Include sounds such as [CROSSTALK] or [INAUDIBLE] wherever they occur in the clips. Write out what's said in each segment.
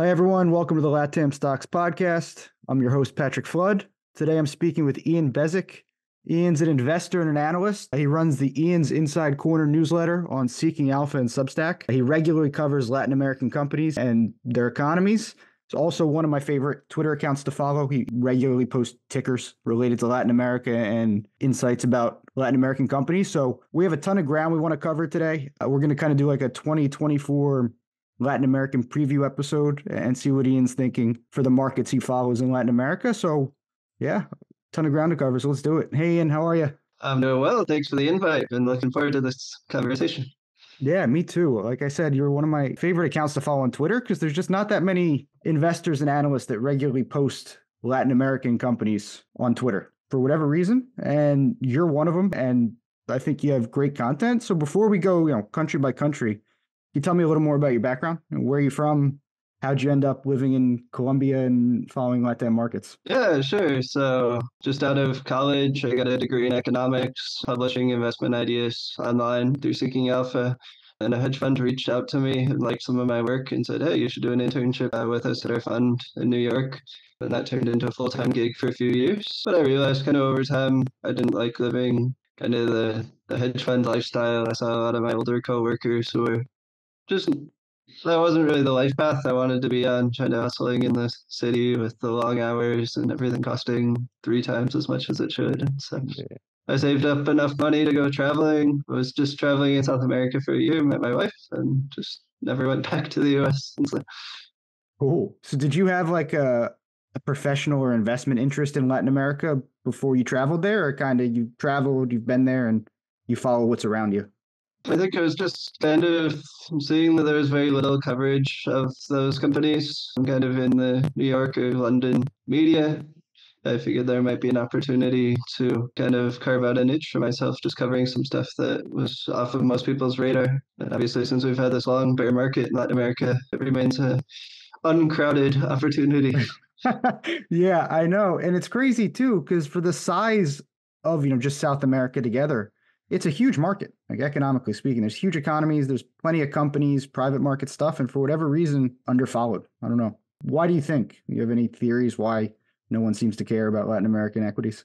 Hi, everyone. Welcome to the LATAM Stocks Podcast. I'm your host, Patrick Flood. Today I'm speaking with Ian Bezek. Ian's an investor and an analyst. He runs the Ian's Inside Corner newsletter on Seeking Alpha and Substack. He regularly covers Latin American companies and their economies. It's also one of my favorite Twitter accounts to follow. He regularly posts tickers related to Latin America and insights about Latin American companies. So we have a ton of ground we want to cover today. Uh, we're going to kind of do like a 2024 Latin American preview episode and see what Ian's thinking for the markets he follows in Latin America. So, yeah, ton of ground to cover. So let's do it. Hey, Ian, how are you? I'm doing well. Thanks for the invite. Been looking forward to this conversation. Yeah, me too. Like I said, you're one of my favorite accounts to follow on Twitter because there's just not that many investors and analysts that regularly post Latin American companies on Twitter for whatever reason. And you're one of them. And I think you have great content. So before we go, you know, country by country, you tell me a little more about your background and where you're from? How'd you end up living in Colombia and following Latin markets? Yeah, sure. So, just out of college, I got a degree in economics, publishing investment ideas online through Seeking Alpha. And a hedge fund reached out to me and liked some of my work and said, Hey, you should do an internship uh, with us at our fund in New York. And that turned into a full time gig for a few years. But I realized kind of over time, I didn't like living kind of the, the hedge fund lifestyle. I saw a lot of my older coworkers who were just that wasn't really the life path I wanted to be on, trying to hustling in the city with the long hours and everything costing three times as much as it should. So I saved up enough money to go traveling. I was just traveling in South America for a year, met my wife, and just never went back to the US. So. Cool. So did you have like a, a professional or investment interest in Latin America before you traveled there, or kind of you traveled, you've been there, and you follow what's around you? I think I was just kind of seeing that there was very little coverage of those companies. I'm kind of in the New York or London media. I figured there might be an opportunity to kind of carve out a niche for myself, just covering some stuff that was off of most people's radar. And obviously, since we've had this long bear market in Latin America, it remains a uncrowded opportunity. [LAUGHS] yeah, I know. And it's crazy too, because for the size of, you know, just South America together, it's a huge market, like economically speaking. There's huge economies, there's plenty of companies, private market stuff, and for whatever reason, underfollowed. I don't know. Why do you think? You have any theories why no one seems to care about Latin American equities?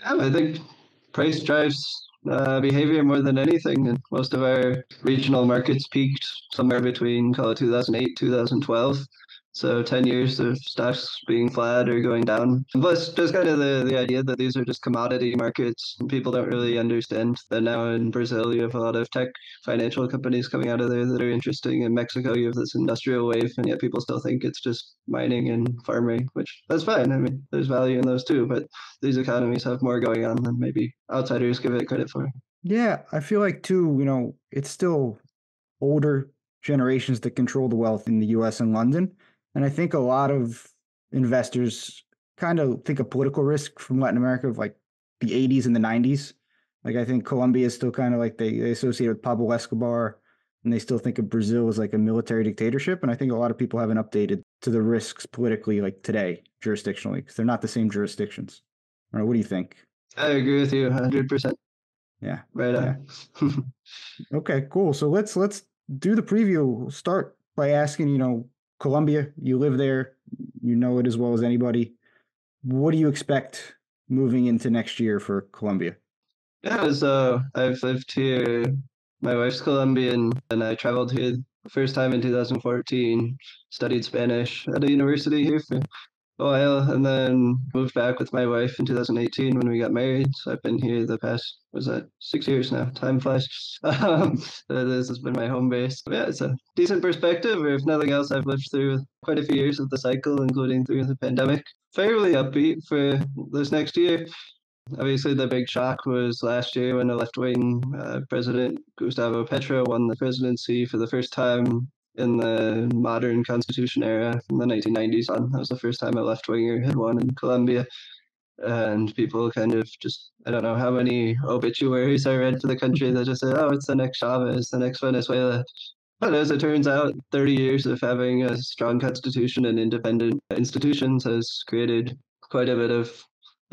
Yeah, I think price drives uh, behavior more than anything. And most of our regional markets peaked somewhere between call it 2008, 2012. So 10 years of stocks being flat or going down. Plus, just kind of the, the idea that these are just commodity markets. People don't really understand that now in Brazil, you have a lot of tech financial companies coming out of there that are interesting. In Mexico, you have this industrial wave, and yet people still think it's just mining and farming, which that's fine. I mean, there's value in those too, but these economies have more going on than maybe outsiders give it credit for. Yeah, I feel like too, you know, it's still older generations that control the wealth in the US and London. And I think a lot of investors kind of think of political risk from Latin America of like the 80s and the 90s. Like I think Colombia is still kind of like they, they associate with Pablo Escobar and they still think of Brazil as like a military dictatorship. And I think a lot of people haven't updated to the risks politically like today, jurisdictionally, because they're not the same jurisdictions. Or what do you think? I agree with you 100%. Yeah. Right. Yeah. [LAUGHS] okay, cool. So let's let's do the preview. We'll start by asking, you know, Colombia, you live there, you know it as well as anybody. What do you expect moving into next year for Colombia? Yeah, so I've lived here. My wife's Colombian, and I traveled here first time in 2014. Studied Spanish at a university here for while and then moved back with my wife in 2018 when we got married. So I've been here the past, was that six years now? Time flies. [LAUGHS] Um, this has been my home base. But yeah, it's a decent perspective. If nothing else, I've lived through quite a few years of the cycle, including through the pandemic. Fairly upbeat for this next year. Obviously, the big shock was last year when the left wing uh, president Gustavo Petro won the presidency for the first time in the modern constitution era from the 1990s on. That was the first time a left winger had won in Colombia. And people kind of just, I don't know how many obituaries I read for the country that just said, oh, it's the next Chavez, the next Venezuela. But as it turns out, 30 years of having a strong constitution and independent institutions has created quite a bit of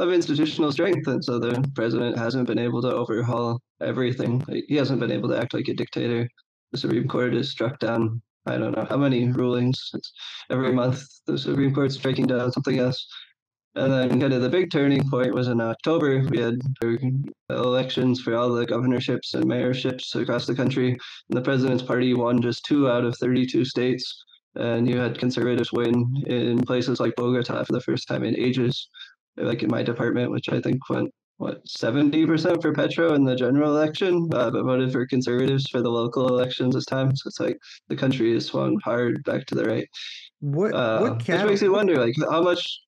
of institutional strength. And so the president hasn't been able to overhaul everything. He hasn't been able to act like a dictator. The Supreme Court has struck down I don't know how many rulings. It's every month the Supreme Court's striking down something else. And then kind of the big turning point was in October. We had elections for all the governorships and mayorships across the country. And the president's party won just two out of 32 states. And you had conservatives win in places like Bogota for the first time in ages, like in my department, which I think went, what, 70% for Petro in the general election, uh, but voted for conservatives for the local elections this time. So it's like the country has swung hard back to the right. What, uh, what which makes me wonder, like, how much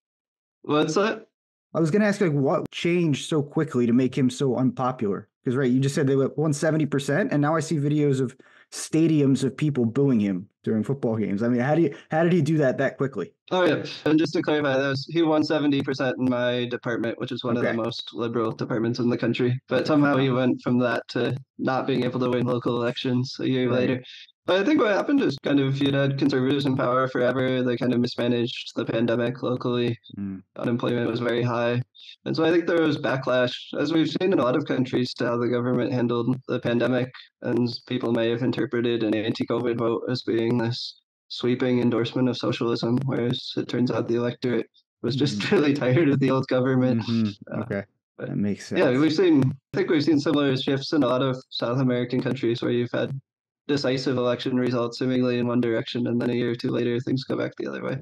What's that? I was going to ask, like, what changed so quickly to make him so unpopular? Because, right, you just said they went 170%, and now I see videos of stadiums of people booing him during football games. I mean, how do you how did he do that that quickly? Oh yeah, and just to clarify, that was, he won seventy percent in my department, which is one okay. of the most liberal departments in the country. But somehow he went from that to not being able to win local elections a year right. later. But I think what happened is kind of you had conservatives in power forever. They kind of mismanaged the pandemic locally. Mm. Unemployment was very high. And so I think there was backlash, as we've seen in a lot of countries, to how the government handled the pandemic. And people may have interpreted an anti COVID vote as being this sweeping endorsement of socialism, whereas it turns out the electorate was just mm-hmm. really [LAUGHS] tired of the old government. Mm-hmm. Okay. Uh, that makes sense. Yeah, we've seen, I think we've seen similar shifts in a lot of South American countries where you've had decisive election results seemingly in one direction, and then a year or two later things go back the other way.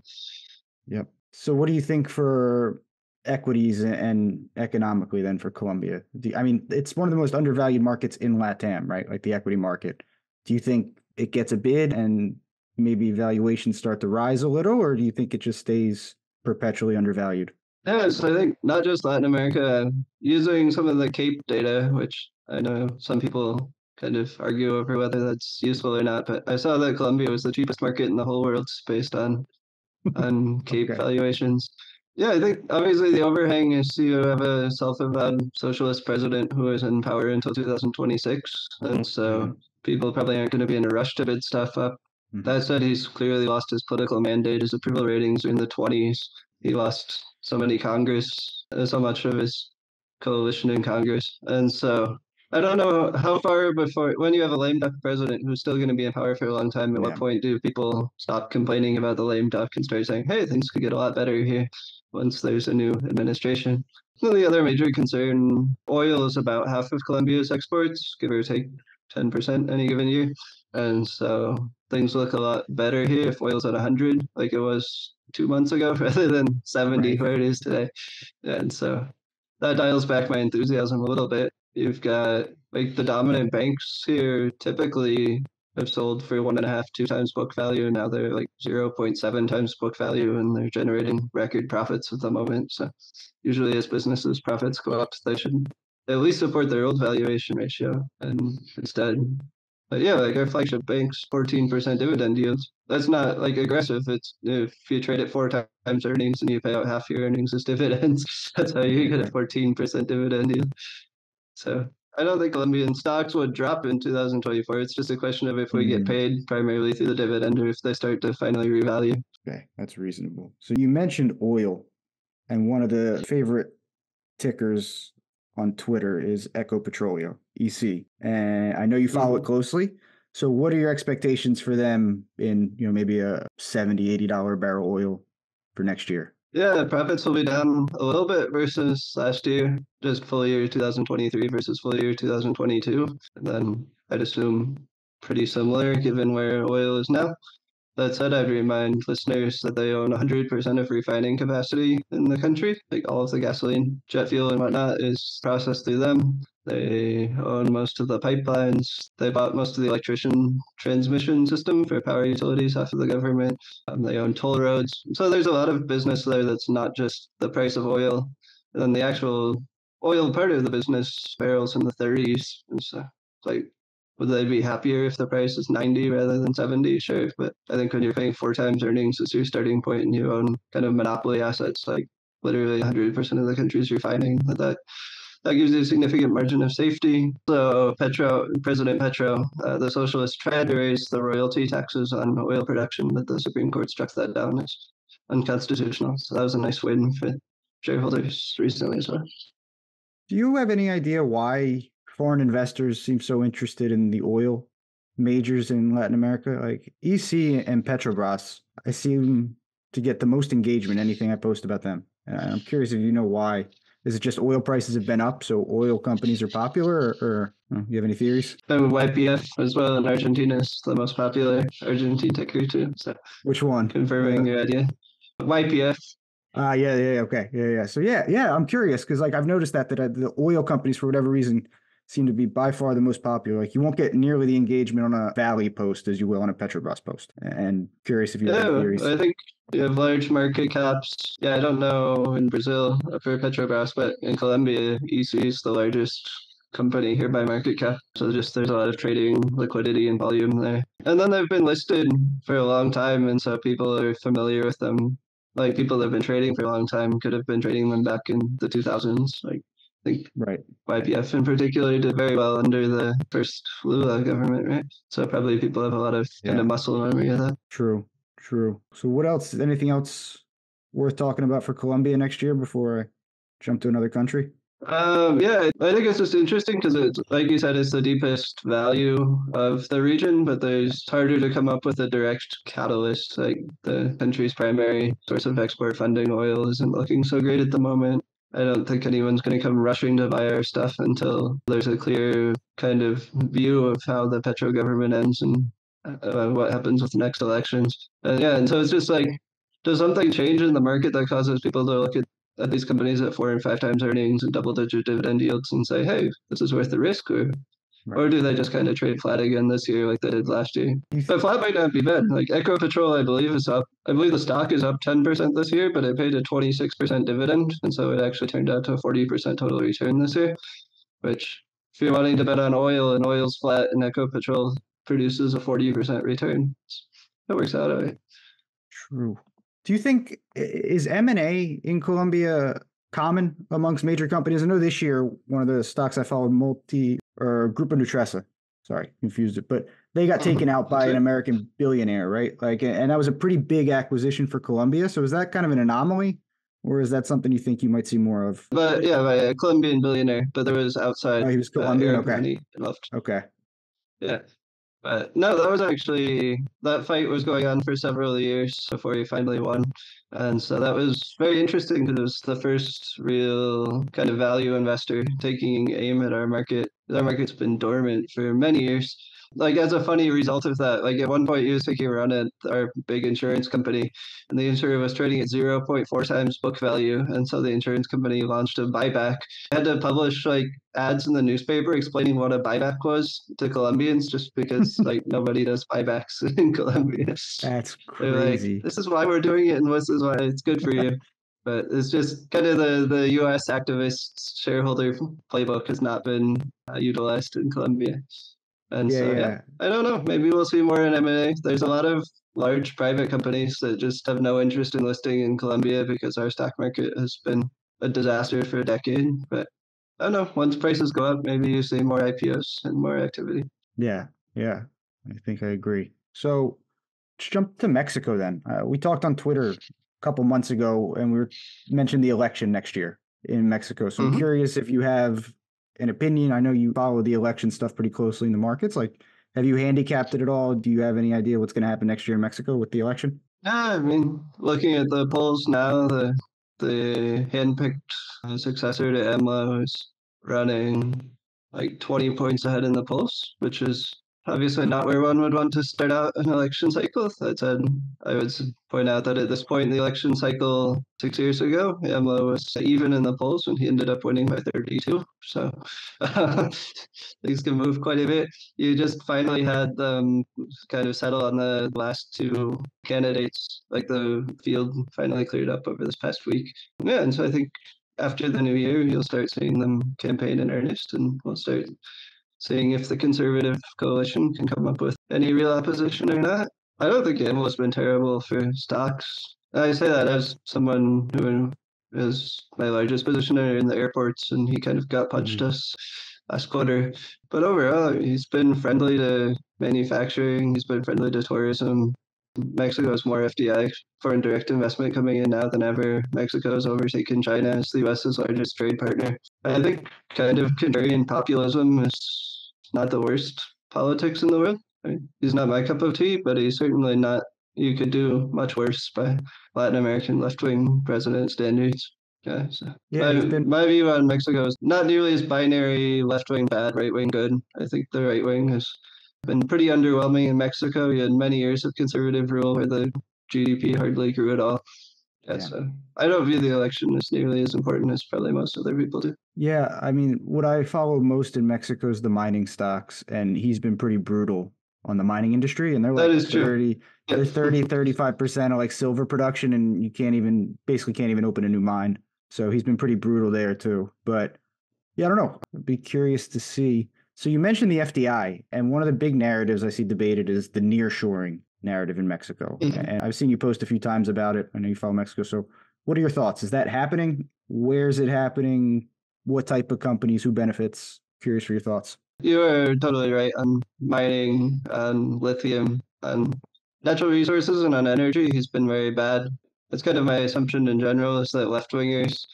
Yep. So, what do you think for equities and economically then for Colombia? Do, I mean, it's one of the most undervalued markets in LATAM, right? Like the equity market. Do you think it gets a bid and maybe valuations start to rise a little, or do you think it just stays perpetually undervalued? Yeah, so I think not just Latin America, using some of the CAPE data, which I know some people kind of argue over whether that's useful or not. But I saw that Colombia was the cheapest market in the whole world based on [LAUGHS] on CAPE okay. valuations. Yeah, I think obviously the overhang is you have a self-avowed socialist president who is in power until 2026, and so mm-hmm. people probably aren't going to be in a rush to bid stuff up. Mm-hmm. That said, he's clearly lost his political mandate. His approval ratings are in the 20s. He lost so many Congress, so much of his coalition in Congress, and so I don't know how far before when you have a lame duck president who's still going to be in power for a long time. At yeah. what point do people stop complaining about the lame duck and start saying, "Hey, things could get a lot better here once there's a new administration"? And the other major concern: oil is about half of Colombia's exports, give or take ten percent any given year, and so things look a lot better here if oil's at hundred, like it was two months ago, [LAUGHS] rather than seventy right. where it is today. And so that dials back my enthusiasm a little bit You've got like the dominant banks here typically have sold for one and a half, two times book value. Now they're like 0.7 times book value and they're generating record profits at the moment. So usually as businesses profits go up, they should at least support their old valuation ratio. And instead, but yeah, like our flagship banks, 14% dividend yields. That's not like aggressive. It's if you trade at four times earnings and you pay out half your earnings as dividends, [LAUGHS] that's how you get a 14% dividend yield. So I don't think Colombian stocks would drop in 2024. It's just a question of if we mm-hmm. get paid primarily through the dividend or if they start to finally revalue. Okay, that's reasonable. So you mentioned oil, and one of the favorite tickers on Twitter is Ecopetroleo, EC. And I know you follow mm-hmm. it closely. So what are your expectations for them in, you know, maybe a 70, 80 dollar barrel oil for next year? Yeah, profits will be down a little bit versus last year, just full year 2023 versus full year 2022. And then I'd assume pretty similar given where oil is now. That said, I'd remind listeners that they own 100% of refining capacity in the country. Like all of the gasoline, jet fuel, and whatnot is processed through them. They own most of the pipelines. They bought most of the electrician transmission system for power utilities of the government. Um, they own toll roads. So there's a lot of business there that's not just the price of oil. And then the actual oil part of the business barrels in the 30s. And so like would they be happier if the price is 90 rather than 70? Sure. But I think when you're paying four times earnings as your starting point and you own kind of monopoly assets, like literally 100% of the country's refining, that, that that gives you a significant margin of safety. So Petro, President Petro, uh, the socialists tried to raise the royalty taxes on oil production, but the Supreme Court struck that down as unconstitutional. So that was a nice win for shareholders recently as well. Do you have any idea why foreign investors seem so interested in the oil majors in Latin America, like EC and Petrobras, I seem to get the most engagement anything I post about them. And I'm curious if you know why. Is it just oil prices have been up, so oil companies are popular, or, or you have any theories? And YPF as well in Argentina is the most popular Argentine ticker too. So which one? Confirming uh, your idea. YPF. Ah, uh, yeah, yeah, okay, yeah, yeah. So yeah, yeah, I'm curious because like I've noticed that that uh, the oil companies for whatever reason seem to be by far the most popular. Like you won't get nearly the engagement on a Vale post as you will on a Petrobras post. And curious if you yeah, have theories. I think you have large market caps. Yeah, I don't know in Brazil for Petrobras, but in Colombia, EC is the largest company here by market cap. So just there's a lot of trading liquidity and volume there. And then they've been listed for a long time, and so people are familiar with them. Like people that have been trading for a long time could have been trading them back in the 2000s. Like I think right. YPF in particular did very well under the first Lula government, right? So probably people have a lot of kind of muscle memory of that. True, true. So what else? Anything else worth talking about for Colombia next year before I jump to another country? Um, yeah, I think it's just interesting because it's like you said, it's the deepest value of the region, but there's harder to come up with a direct catalyst. Like the country's primary source of export funding, oil, isn't looking so great at the moment. I don't think anyone's going to come rushing to buy our stuff until there's a clear kind of view of how the Petro government ends and uh, what happens with the next elections. And yeah, and so it's just like, does something change in the market that causes people to look at, at these companies at four and five times earnings and double digit dividend yields and say, hey, this is worth the risk? Or Right. Or do they just kind of trade flat again this year like they did last year? But flat might not be bad. Like Ecopetrol, I believe, is up. I believe the stock is up 10% this year, but it paid a 26% dividend. And so it actually turned out to a 40% total return this year, which if you're wanting to bet on oil and oil's flat and Ecopetrol produces a 40% return, that works out right. True. Do you think is M&A in Colombia common amongst major companies? I know this year one of the stocks I followed, multi or Grupo Nutresa. Sorry, confused it, but they got taken out by an American billionaire, right? Like, and that was a pretty big acquisition for Colombia. So is that kind of an anomaly, or is that something you think you might see more of? But yeah, by a Colombian billionaire, but there was outside. Oh, he was uh, Colombian. Uh, okay. Involved. Okay. Yeah. But no, that was actually that fight was going on for several years before he finally won, and so that was very interesting because it was the first real kind of value investor taking aim at our market. Our market's been dormant for many years, like as a funny result of that, like at one point he was taking a run at our big insurance company, and the insurer was trading at zero point four times book value, and so the insurance company launched a buyback. I had to publish like ads in the newspaper explaining what a buyback was to Colombians, just because [LAUGHS] like nobody does buybacks [LAUGHS] in Colombia. That's crazy. Like, this is why we're doing it, and this is why it's good for you. But it's just kind of the, the U.S. activist shareholder playbook has not been uh, utilized in Colombia. And yeah, so, yeah. yeah. I don't know. Maybe we'll see more in M&A. There's a lot of large private companies that just have no interest in listing in Colombia because our stock market has been a disaster for a decade. But I don't know. Once prices go up, maybe you see more IPOs and more activity. Yeah, yeah. I think I agree. So let's jump to Mexico then. Uh, we talked on Twitter a couple months ago and we were, mentioned the election next year in Mexico. So mm-hmm. I'm curious if you have an opinion? I know you follow the election stuff pretty closely in the markets. Like, have you handicapped it at all? Do you have any idea what's going to happen next year in Mexico with the election? Yeah, I mean, looking at the polls now, the the handpicked uh, successor to AMLO is running like 20 points ahead in the polls, which is obviously not where one would want to start out an election cycle. That said, I would point out that at this point in the election cycle six years ago, AMLO was even in the polls when he ended up winning by 32. So [LAUGHS] things can move quite a bit. You just finally had them kind of settle on the last two candidates, like the field finally cleared up over this past week. Yeah, and so I think after the new year, you'll start seeing them campaign in earnest and we'll start seeing if the Conservative coalition can come up with any real opposition or not. I don't think AMLO has been terrible for stocks. I say that as someone who is my largest positioner in the airports, and he kind of gut punched mm-hmm. us last quarter. But overall, he's been friendly to manufacturing. He's been friendly to tourism. Mexico has more FDI, foreign direct investment, coming in now than ever. Mexico has overtaken China as the U.S.'s largest trade partner. I think kind of contrarian populism is not the worst politics in the world. I mean, he's not my cup of tea, but he's certainly not. You could do much worse by Latin American left wing president standards. Yeah, so Yeah, my, been- my view on Mexico is not nearly as binary left wing bad, right wing good. I think the right wing has been pretty underwhelming in Mexico. You had many years of conservative rule where the GDP hardly grew at all. Yeah, Yeah. so I don't view the election as nearly as important as probably most other people do. Yeah, I mean, what I follow most in Mexico is the mining stocks, and he's been pretty brutal on the mining industry, and they're That like is true. 30, Yeah. they're 30, 35% of like silver production, and you can't even basically can't even open a new mine. So he's been pretty brutal there too. But yeah, I don't know. I'd be curious to see. So you mentioned the FDI, and one of the big narratives I see debated is the nearshoring narrative in Mexico. Mhm. And I've seen you post a few times about it. I know you follow Mexico. So what are your thoughts? Is that happening? Where's it happening? What type of companies? Who benefits? Curious for your thoughts. You are totally right on mining, on lithium, on natural resources, and on energy. He's been very bad. That's kind of my assumption in general is that left wingers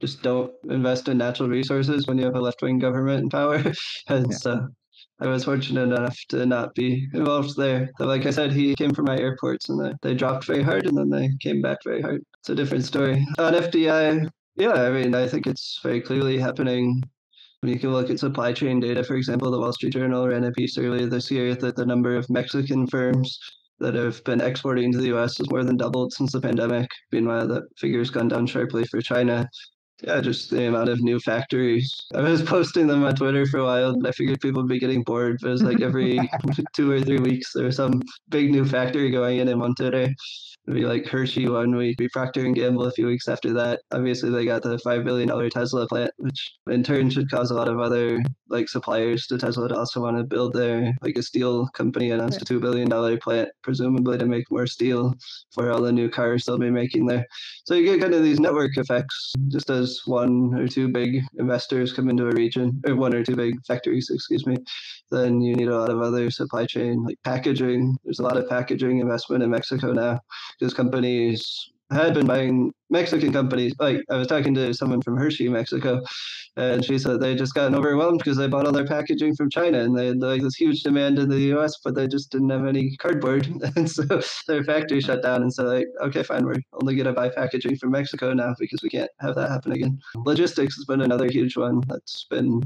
just don't invest in natural resources when you have a left wing government in power. [LAUGHS] and Yeah. so I was fortunate enough to not be involved there. But like I said, he came from my airports and they, dropped very hard and then they came back very hard. It's a different story. On FDI, yeah, I mean, I think it's very clearly happening you can look at supply chain data, for example, the Wall Street Journal ran a piece earlier this year that the number of Mexican firms that have been exporting to the US has more than doubled since the pandemic. Meanwhile, that figure's gone down sharply for China. Yeah, just the amount of new factories. I was posting them on Twitter for a while, and I figured people would be getting bored. But it was like every [LAUGHS] two or three weeks, there was some big new factory going in in Monterrey. It'd be like Hershey one week, be Procter and Gamble a few weeks after that. Obviously, they got the five billion dollar Tesla plant, which in turn should cause a lot of other like suppliers to Tesla to also want to build their like a steel company announced a two billion dollar plant, presumably to make more steel for all the new cars they'll be making there. So you get kind of these network effects, just as one or two big investors come into a region, or one or two big factories, excuse me. Then you need a lot of other supply chain, like packaging. There's a lot of packaging investment in Mexico now because companies had been buying Mexican companies. Like I was talking to someone from Hershey, Mexico, and she said they just gotten overwhelmed because they bought all their packaging from China and they had like this huge demand in the U.S., but they just didn't have any cardboard, [LAUGHS] and so their factory shut down. And so like, okay, fine, we're only gonna buy packaging from Mexico now because we can't have that happen again. Logistics has been another huge one that's been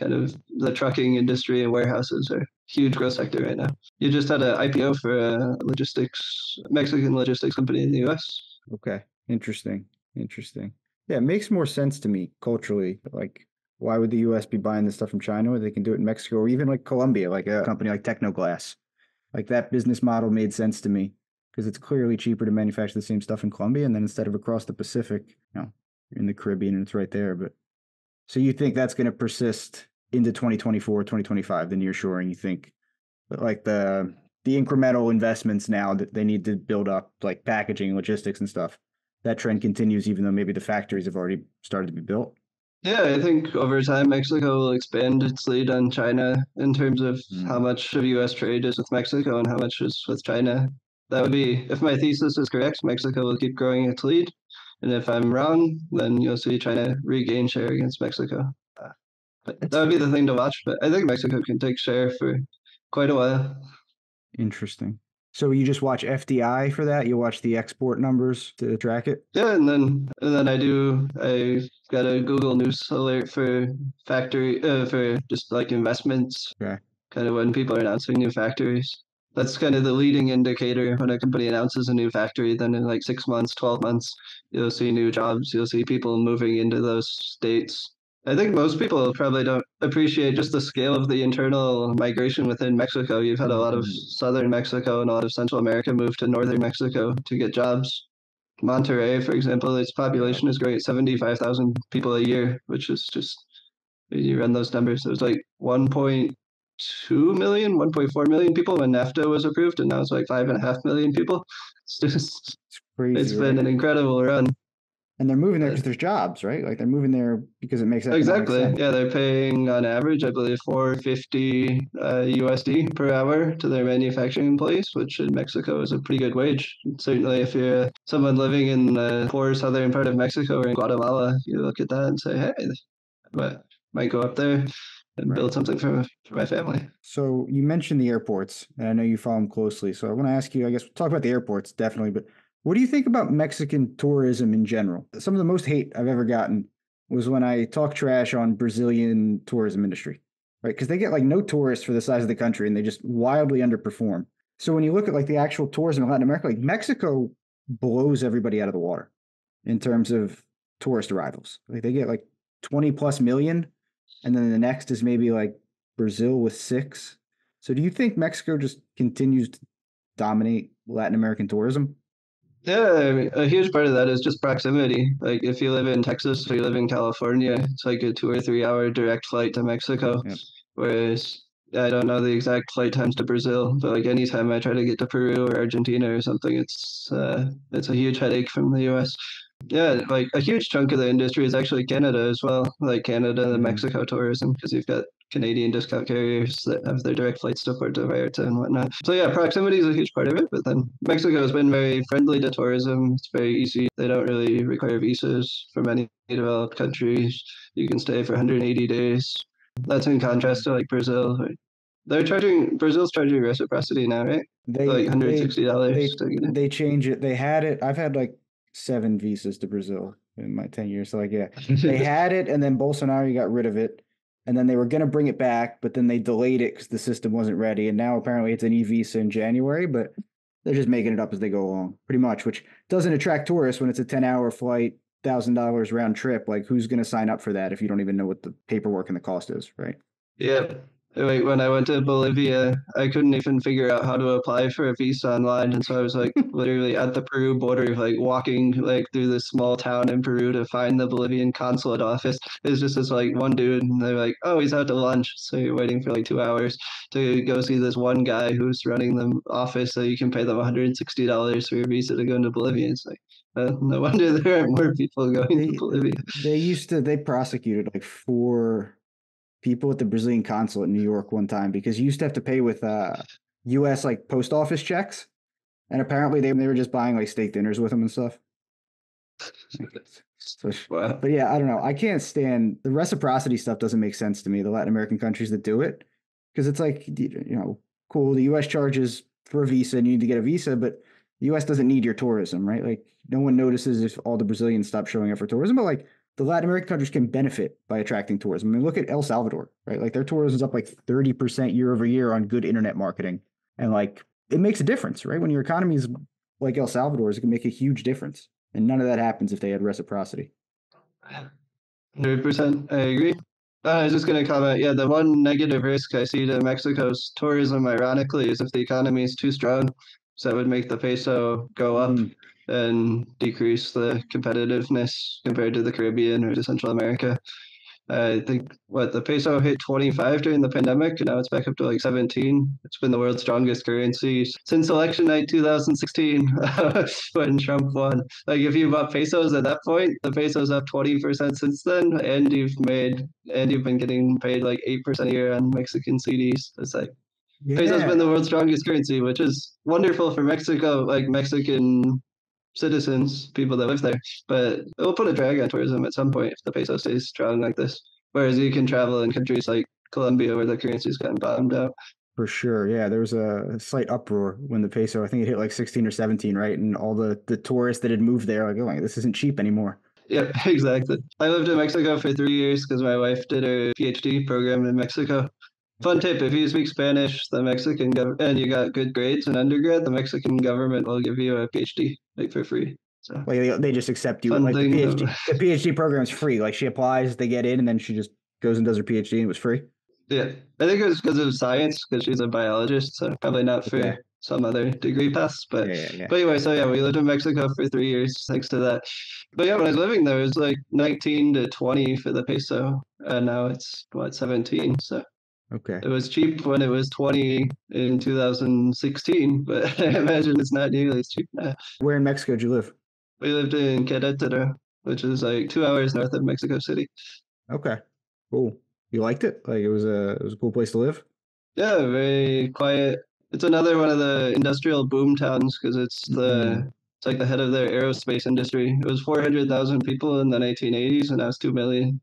kind of the trucking industry and warehouses are huge growth sector right now. You just had an IPO for a logistics Mexican logistics company in the U.S. Okay. Interesting. Interesting. Yeah, it makes more sense to me culturally. Like, why would the US be buying this stuff from China when they can do it in Mexico or even like Colombia, like a company like Tecnoglass? Like that business model made sense to me because it's clearly cheaper to manufacture the same stuff in Colombia and then instead of across the Pacific, you know, in the Caribbean and it's right there. But so you think that's going to persist into 2024, 2025, the nearshoring, you think? Like the the incremental investments now that they need to build up, like packaging, logistics, and stuff. That trend continues, even though maybe the factories have already started to be built. Yeah, I think over time Mexico will expand its lead on China in terms of Mm. how much of US trade is with Mexico and how much is with China. That would be, if my thesis is correct, Mexico will keep growing its lead. And if I'm wrong, then you'll see China regain share against Mexico. Uh, But that would be the thing to watch. But I think Mexico can take share for quite a while. Interesting. So you just watch FDI for that? You watch the export numbers to track it? Yeah, and then and then I do I got a Google News alert for factory uh, for just like investments. Okay. Kind of when people are announcing new factories that's kind of the leading indicator. When a company announces a new factory then in like six months 12 months you'll see new jobs. You'll see people moving into those states. I think most people probably don't appreciate just the scale of the internal migration within mexico. You've had a lot of mm-hmm. southern mexico and a lot of central america move to northern mexico to get jobs. Monterrey for example its population is great 75000 people a year which is just you run those numbers there's like 1. 2 million, 1.4 million people when NAFTA was approved, and now it's like 5.5 million people. It's just, it's, crazy, it's been right? an incredible run. And they're moving there because there's jobs, right? Like they're moving there because it makes exactly. Sense. Yeah, they're paying on average, I believe, 450 uh, USD per hour to their manufacturing employees, which in Mexico is a pretty good wage. Certainly, if you're someone living in the poor southern part of Mexico or in Guatemala, you look at that and say, "Hey, but might go up there." And Right. build something for for my family. So you mentioned the airports, and I know you follow them closely. So I want to ask you, I guess, talk about the airports definitely, but what do you think about Mexican tourism in general? Some of the most hate I've ever gotten was when I talk trash on Brazilian tourism industry, right? Because they get like no tourists for the size of the country, and they just wildly underperform. So when you look at like the actual tourism in Latin America, like Mexico blows everybody out of the water in terms of tourist arrivals. Like they get like 20 plus million, and then the next is maybe like Brazil with six. So do you think Mexico just continues to dominate Latin American tourism? Yeah, I mean, a huge part of that is just proximity. Like if you live in Texas or you live in California, it's like a two or three hour direct flight to Mexico. Yep. Whereas I don't know the exact flight times to Brazil, but like anytime I try to get to Peru or Argentina or something, it's uh, it's a huge headache from the US. Yeah, like a huge chunk of the industry is actually Canada as well, like Canada and Mhm. Mexico tourism, because you've got Canadian discount carriers that have their direct flights to Puerto Vallarta and whatnot. So yeah, proximity is a huge part of it. But then Mexico has been very friendly to tourism. It's very easy. They don't really require visas for many developed countries. You can stay for 180 days. That's in contrast to like Brazil. They're charging Brazil's charging reciprocity now, right? They Like 160 dollars they to get in. they change it. They had it. I've had like seven visas to Brazil in my 10 years. So like yeah, they [LAUGHS] had it and then Bolsonaro got rid of it. And then they were going to bring it back, but then they delayed it because the system wasn't ready. And now apparently it's an e visa in January, but they're just making it up as they go along, pretty much, which doesn't attract tourists when it's a 10 hour flight, $1,000 round trip. Like, who's going to sign up for that if you don't even know what the paperwork and the cost is, right? Yeah. Like when I went to Bolivia, I couldn't even figure out how to apply for a visa online, and so I was like [LAUGHS] literally at the Peru border, like walking like through this small town in Peru to find the Bolivian consulate office. It's just this like one dude, and they're like, "Oh, he's out to lunch," so you're waiting for like two hours to go see this one guy who's running the office, so you can pay them 160 dollars for your visa to go into Bolivia. It's like, uh, no [LAUGHS] wonder there aren't more people going They- to Bolivia. They used to, they prosecuted like four people at the Brazilian consulate in New York one time because you used to have to pay with uh, US like post office checks. And apparently they, they were just buying like steak dinners with them and stuff. [LAUGHS] So, Wow. but yeah, I don't know. I can't stand the reciprocity stuff. Doesn't make sense to me. The Latin American countries that do it, because it's like you you know, cool. The U.S. charges for a visa, and you need to get a visa, but the U.S. doesn't need your tourism, right? Like no one notices if all the Brazilians stop showing up for tourism, but like the Latin American countries can benefit by attracting tourism. I mean, look at El Salvador, right? Like their tourism is up like thirty percent year over year on good internet marketing, and like it makes a difference, right? When your economy is like El Salvador's, it can make a huge difference. And none of that happens if they had reciprocity. Hundred percent, I agree. Uh, I was just gonna comment. Yeah, the one negative risk I see to Mexico's tourism, ironically, is if the economy is too strong, so that would make the peso go up Mm. And decrease the competitiveness compared to the Caribbean or to Central America. I think what the peso hit 25 during the pandemic, and now it's back up to like 17. It's been the world's strongest currency since election night 2016 [LAUGHS] when Trump won. Like if you bought pesos at that point, the peso's up 20% since then, and you've made and you've been getting paid like 8% a year on Mexican CDs. It's like peso's Yeah. been the world's strongest currency, which is wonderful for Mexico, like Mexican citizens, people that live there. But it will put a drag on tourism at some point if the peso stays strong like this. Whereas you can travel in countries like Colombia where the currency's gotten bottomed out. For sure. Yeah, there was a slight uproar when the peso, I think it hit like 16 or 17, right? And all the, the tourists that had moved there, like, oh, this isn't cheap anymore. Yep, [LAUGHS] exactly. I lived in Mexico for three years because my wife did her PhD program in Mexico. Fun tip: if you speak Spanish, the Mexican gov- and you got good grades in undergrad, the Mexican government will give you a PhD like for free. So Like they, they just accept you. Like the PhD, though. the PhD program is free. Like she applies, they get in, and then she just goes and does her PhD, and it was free. yeah, I think it was because of science, because she's a biologist, so probably not for Okay. some other degree paths. But yeah, yeah, yeah. But anyway, so yeah, we lived in Mexico for three years thanks to that. But yeah, when I was living there, it was like 19 to 20 for the peso, and now it's what 17. So Okay. it was cheap when it was 20 in 2016, [LAUGHS] but I imagine it's not nearly as cheap now. Where in Mexico did you live? We lived in Querétaro, which is like two hours north of Mexico City. Okay. Cool. You liked it? Like it was a it was a cool place to live. Yeah, very quiet. It's another one of the industrial boom towns because it's the Mhm. it's like the head of their aerospace industry. It was 400,000 people in the 1980s, and now it's 2 million.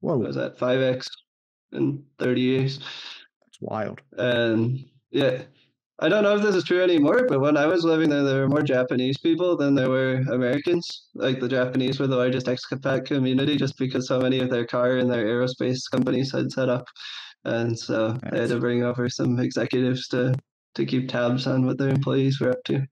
Whoa. What was that 5x? In 30 years. That's wild. And yeah, I don't know if this is true anymore, but when I was living there, there were more Japanese people than there were Americans. Like the Japanese were the largest expat community just because so many of their car and their aerospace companies had set up. And so That's... they had to bring over some executives to, to keep tabs on what their employees were up to.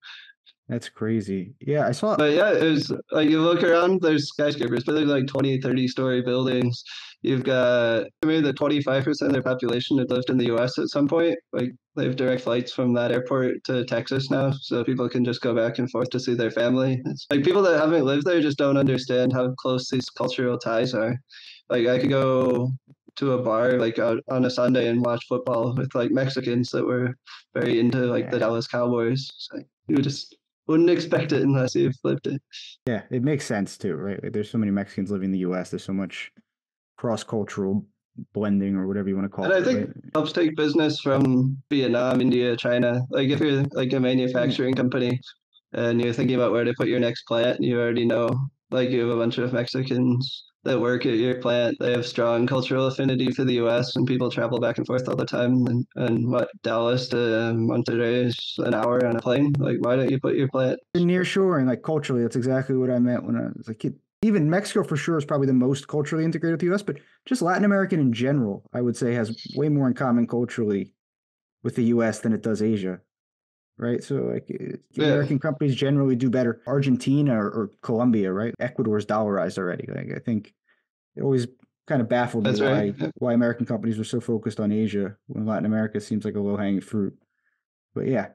That's crazy. Yeah, I saw. But yeah, it was like you look around, there's skyscrapers, but there's like 20, 30 story buildings. You've got maybe the 25% of their population had lived in the US at some point. Like they have direct flights from that airport to Texas now. So people can just go back and forth to see their family. It's like people that haven't lived there just don't understand how close these cultural ties are. Like I could go to a bar like on a Sunday and watch football with like Mexicans that were very into like yeah. the Dallas Cowboys. So you just wouldn't expect it unless you've lived it. Yeah, it makes sense too, right? Like there's so many Mexicans living in the U.S. There's so much cross cultural blending or whatever you want to call and it. And I think right? helps take business from Vietnam, India, China. Like if you're like a manufacturing yeah. company and you're thinking about where to put your next plant, you already know like you have a bunch of Mexicans that work at your plant. They have strong cultural affinity for the U.S. and people travel back and forth all the time. And, and what Dallas to um, Monterrey is an hour on a plane. Like, why don't you put your plant near shoring? Like culturally, that's exactly what I meant when I was a kid. Even Mexico for sure is probably the most culturally integrated with the U.S., but just Latin American in general, I would say, has way more in common culturally with the U.S. than it does Asia right? So like eh, yeah. American companies generally do better. Argentina or, or, Colombia, right? Ecuador is dollarized already. Like I think it always kind of baffled That's me right. why why American companies were so focused on Asia when Latin America seems like a low hanging fruit. But yeah.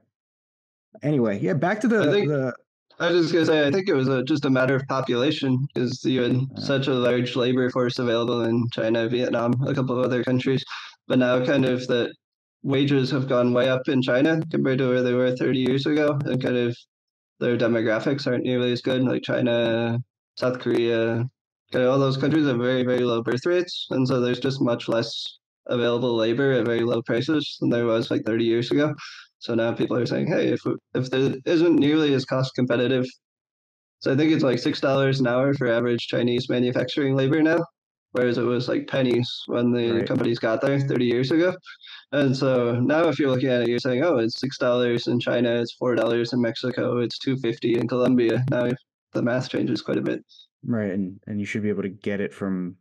Anyway, yeah, back to the, I think, the I was just gonna say, I think it was a, just a matter of population because you had such a large labor force available in China, Vietnam, a couple of other countries, but now kind of the wages have gone way up in China compared to where they were 30 years ago, and kind of their demographics aren't nearly as good. Like China, South Korea, kind of all those countries have very very low birth rates, and so there's just much less available labor at very low prices than there was like 30 years ago. So now people are saying, hey, if if there isn't nearly as cost competitive, so I think it's like six dollars an hour for average Chinese manufacturing labor now, whereas it was like pennies when the right. companies got there 30 years ago. And so now, if you're looking at it, you're saying, oh, it's six dollars in China, it's four dollars in Mexico, it's two fifty in Colombia. Now the math changes quite a bit. Right, and and you should be able to get it from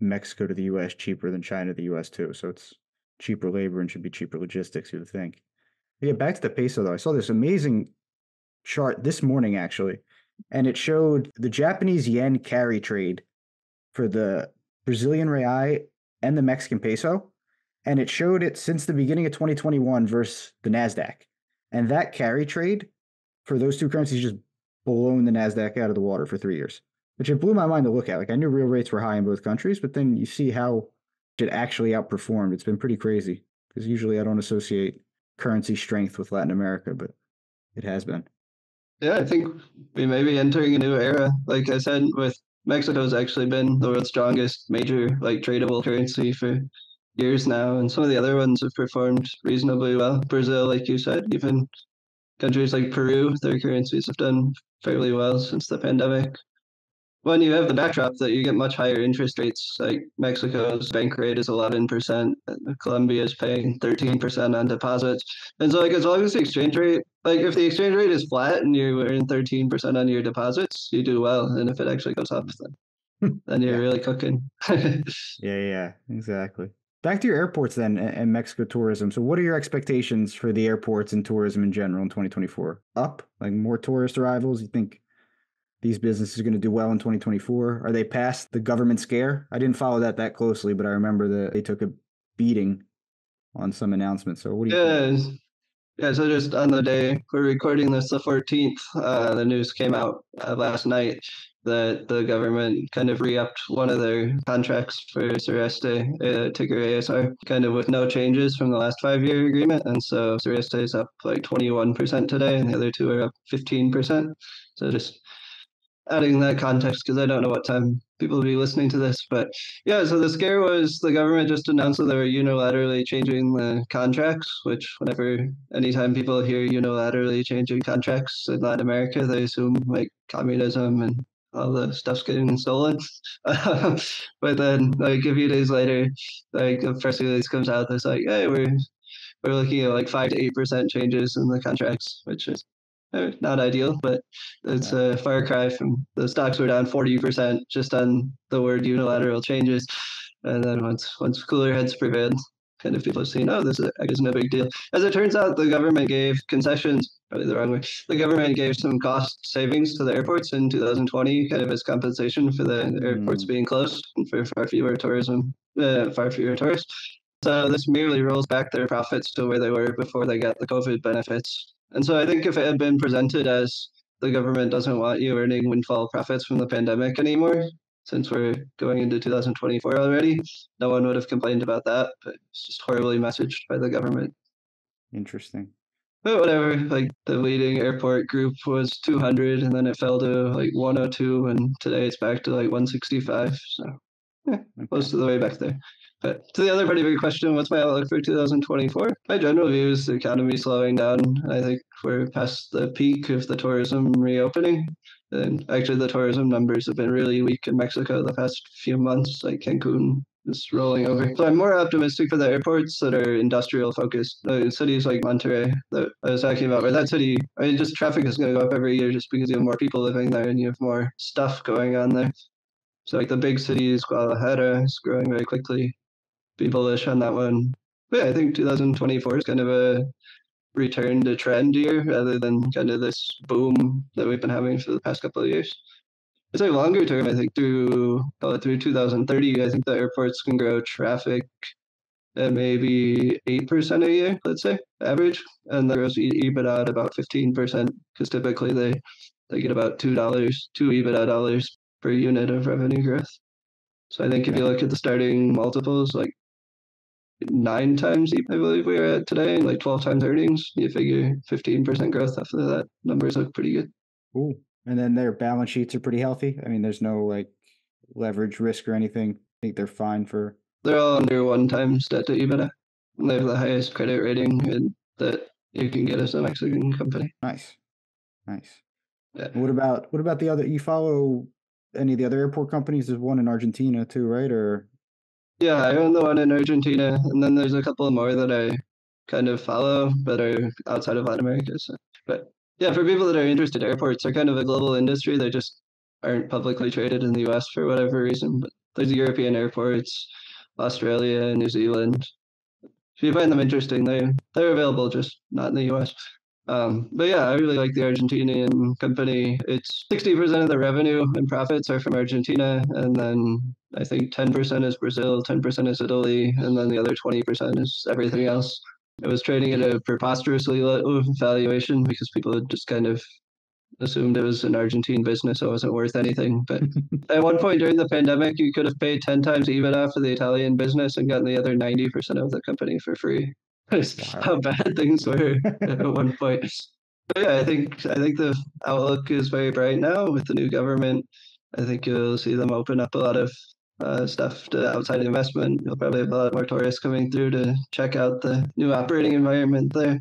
Mexico to the U.S. cheaper than China to the U.S. too. So it's cheaper labor and should be cheaper logistics. You would think. Yeah, back to the peso though. I saw this amazing chart this morning actually, and it showed the Japanese yen carry trade for the Brazilian real and the Mexican peso and it showed it since the beginning of 2021 versus the Nasdaq, and that carry trade for those two currencies just blown the Nasdaq out of the water for three years, which it blew my mind to look at. Like I knew real rates were high in both countries, but then you see how it actually outperformed. It's been pretty crazy because usually I don't associate currency strength with Latin America, but it has been. Yeah, I think we may be entering a new era. Like I said, with Mexico's actually been the world's strongest major like tradable currency for years now, and some of the other ones have performed reasonably well. Brazil, like you said, even countries like Peru, their currencies have done fairly well since the pandemic. When you have the backdrop that you get much higher interest rates, like Mexico's bank rate is 11%, Colombia is paying 13% on deposits. And so, like, as long as the exchange rate, like, if the exchange rate is flat and you earn 13% on your deposits, you do well. And if it actually goes up, then, then you're [LAUGHS] really cooking. [LAUGHS] yeah, yeah, exactly. Back to your airports then and Mexico tourism. So, what are your expectations for the airports and tourism in general in 2024? Up, like more tourist arrivals? You think these businesses are going to do well in 2024? Are they past the government scare? I didn't follow that that closely, but I remember that they took a beating on some announcements. So, what do you think? Yeah, so just on the day we're recording this, the 14th, uh, the news came out uh, last night that the government kind of re-upped one of their contracts for Sureste, uh, ticker ASR, kind of with no changes from the last five-year agreement. And so Sureste is up like 21% today, and the other two are up 15%. So just adding that context because I don't know what time people will be listening to this. But yeah, so the scare was the government just announced that they were unilaterally changing the contracts, which whenever anytime people hear unilaterally changing contracts in Latin America, they assume like communism and all the stuff's getting stolen. [LAUGHS] but then like a few days later, like the press release comes out that's like, hey, we're we're looking at like five to eight percent changes in the contracts, which is uh, not ideal, but it's a far cry from the stocks were down forty percent just on the word unilateral changes. And then once once cooler heads prevailed, kind of people are saying, oh, this is, I guess, no big deal. As it turns out, the government gave concessions, the wrong way. The government gave some cost savings to the airports in 2020, kind of as compensation for the mm. airports being closed and for far fewer tourism, uh, far fewer tourists. So this merely rolls back their profits to where they were before they got the COVID benefits. And so I think if it had been presented as the government doesn't want you earning windfall profits from the pandemic anymore, since we're going into 2024 already. No one would have complained about that, but it's just horribly messaged by the government. Interesting. But whatever, like the leading airport group was 200 and then it fell to like 102 and today it's back to like 165. So yeah, close to the way back there. But to the other part of your question, what's my outlook for 2024? My general view is the economy slowing down. I think we're past the peak of the tourism reopening. And actually, the tourism numbers have been really weak in Mexico the past few months. Like Cancun is rolling over. So I'm more optimistic for the airports that are industrial focused. Uh, cities like Monterrey that I was talking about, where that city, I mean, just traffic is going to go up every year just because you have more people living there and you have more stuff going on there. So like the big cities, Guadalajara is growing very quickly. Be bullish on that one. But yeah, I think 2024 is kind of a return to trend year rather than kind of this boom that we've been having for the past couple of years. It's like longer term, I think through through 2030, I think the airports can grow traffic at maybe 8% a year, let's say, average. And the gross EBITDA at about 15%, because typically they, they get about $2, 2 EBITDA dollars per unit of revenue growth. So I think if you look at the starting multiples, like nine times, I believe we are at today, like 12 times earnings. You figure 15% growth after that. Numbers look pretty good. Cool. And then their balance sheets are pretty healthy. I mean, there's no like leverage risk or anything. I think they're fine for. They're all under one times debt to EBITDA. They have the highest credit rating that you can get as a Mexican company. Nice, nice. Yeah. What about what about the other? You follow any of the other airport companies? There's one in Argentina too, right? Or yeah, I own the one in Argentina, and then there's a couple more that I kind of follow, but are outside of Latin America. So, but yeah, for people that are interested, airports are kind of a global industry. They just aren't publicly traded in the U.S. for whatever reason. But there's European airports, Australia, New Zealand. If you find them interesting, they they're available, just not in the U.S. Um, but yeah, I really like the Argentinian company. It's 60% of the revenue and profits are from Argentina, and then I think 10% is Brazil, 10% is Italy, and then the other 20% is everything else. It was trading at a preposterously low valuation because people had just kind of assumed it was an Argentine business, so it wasn't worth anything. But [LAUGHS] at one point during the pandemic, you could have paid 10 times EBITDA for the Italian business and gotten the other 90% of the company for free. [LAUGHS] wow. how bad things were at [LAUGHS] one point. But yeah, I think I think the outlook is very bright now with the new government. I think you'll see them open up a lot of uh, stuff to outside investment. You'll probably have a lot more tourists coming through to check out the new operating environment there.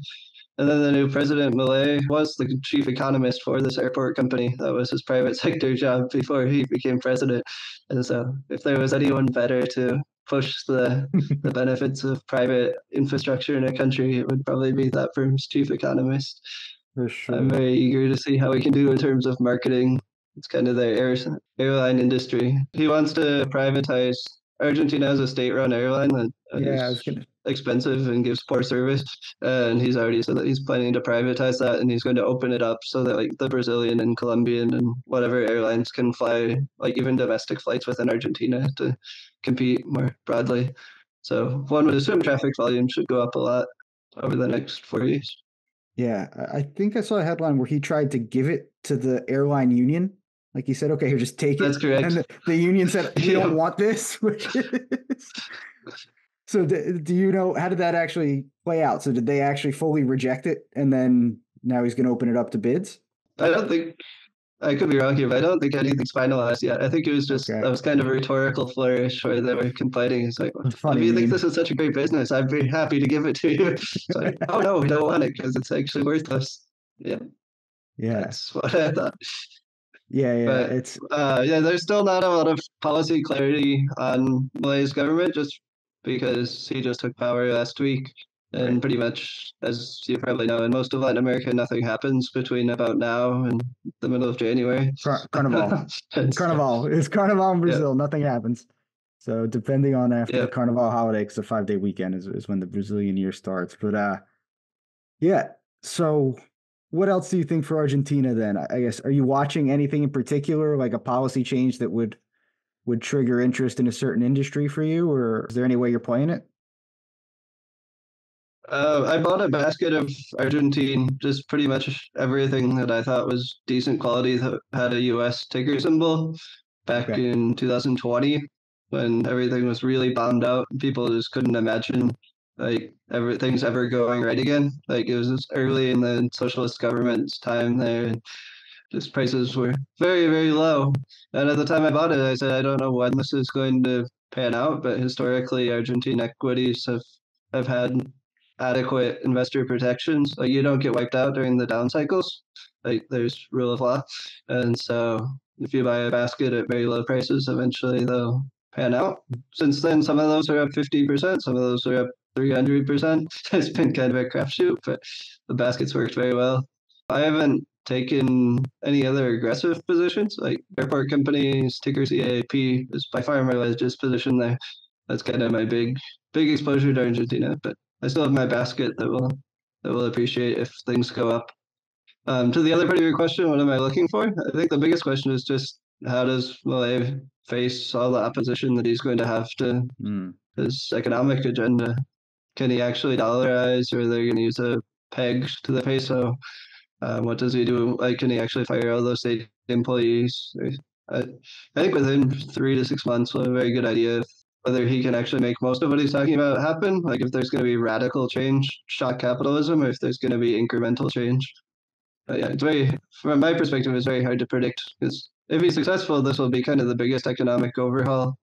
And then the new president, Milei, was the chief economist for this airport company. That was his private [LAUGHS] sector job before he became president. And so, if there was anyone better to push the [LAUGHS] the benefits of private infrastructure in a country, it would probably be that firm's chief economist. For sure. I'm very eager to see how we can do in terms of marketing. It's kind of the air, airline industry. He wants to privatize. Argentina has a state-run airline that yeah, I was gonna... expensive and gives poor service. And he's already said that he's planning to privatize that, and he's going to open it up so that like the Brazilian and Colombian and whatever airlines can fly, like even domestic flights within Argentina to compete more broadly. So one would assume traffic volume should go up a lot over the next four years. Yeah, I think I saw a headline where he tried to give it to the airline union. Like he said, okay, here, just take it. That's correct. And the, the union said, we yeah. don't want this. [LAUGHS] [LAUGHS] so do, do you know, how did that actually play out? So did they actually fully reject it? And then now he's going to open it up to bids? I don't think I could be wrong here, but I don't think anything's finalized yet. I think it was just okay. that was kind of a rhetorical flourish where they were complaining. It's like, if you think this is such a great business, I'd be happy to give it to you. [LAUGHS] It's like, oh no, we don't want it because it's actually worthless. Yeah, yeah, that's what I thought. Yeah, yeah, But- it's Uh, yeah, there's still not a lot of policy clarity on Milei's government just because he just took power last week. And pretty much, as you probably know, in most of Latin America, nothing happens between about now and the middle of January. Car- Carnival. [LAUGHS] Carnival. It's Carnival in Brazil. Nothing happens. So depending on after the Carnival holiday, because the five day weekend is, is when the Brazilian year starts. But uh, yeah. So what else do you think for Argentina then? I guess are you watching anything in particular, like a policy change that would would trigger interest in a certain industry for you, or is there any way you're playing it? Uh, I bought a basket of Argentine, just pretty much everything that I thought was decent quality that had a US ticker symbol back Okay. in 2020 when everything was really bombed out. People just couldn't imagine like everything's ever going right again. Like it was early in the socialist government's time there. And just prices were very, very low. And at the time I bought it, I said, I don't know when this is going to pan out, but historically Argentine equities have, have had adequate investor protections. Like you don't get wiped out during the down cycles. Like there's rule of law. And so if you buy a basket at very low prices, eventually they'll pan out. Since then, some of those are up 50%, some of those are up 300%. [LAUGHS] It's been kind of a crapshoot, but the baskets worked very well. I haven't taken any other aggressive positions. Like airport companies, ticker CAP is by far my largest position there. That's kind of my big, big exposure to Argentina. But I still have my basket that will that will appreciate if things go up. Um, to the other part of your question, what am I looking for? I think the biggest question is just how does Milei face all the opposition that he's going to have to Hmm. his economic agenda? Can he actually dollarize, or they're going to use a peg to the peso? Uh, what does he do? Like, can he actually fire all those state employees? I, I think within three to six months, we'll have a very good idea whether he can actually make most of what he's talking about happen. Like, if there's going to be radical change, shock capitalism, or if there's going to be incremental change. But yeah, it's very, from my perspective, it's very hard to predict because if he's successful, this will be kind of the biggest economic overhaul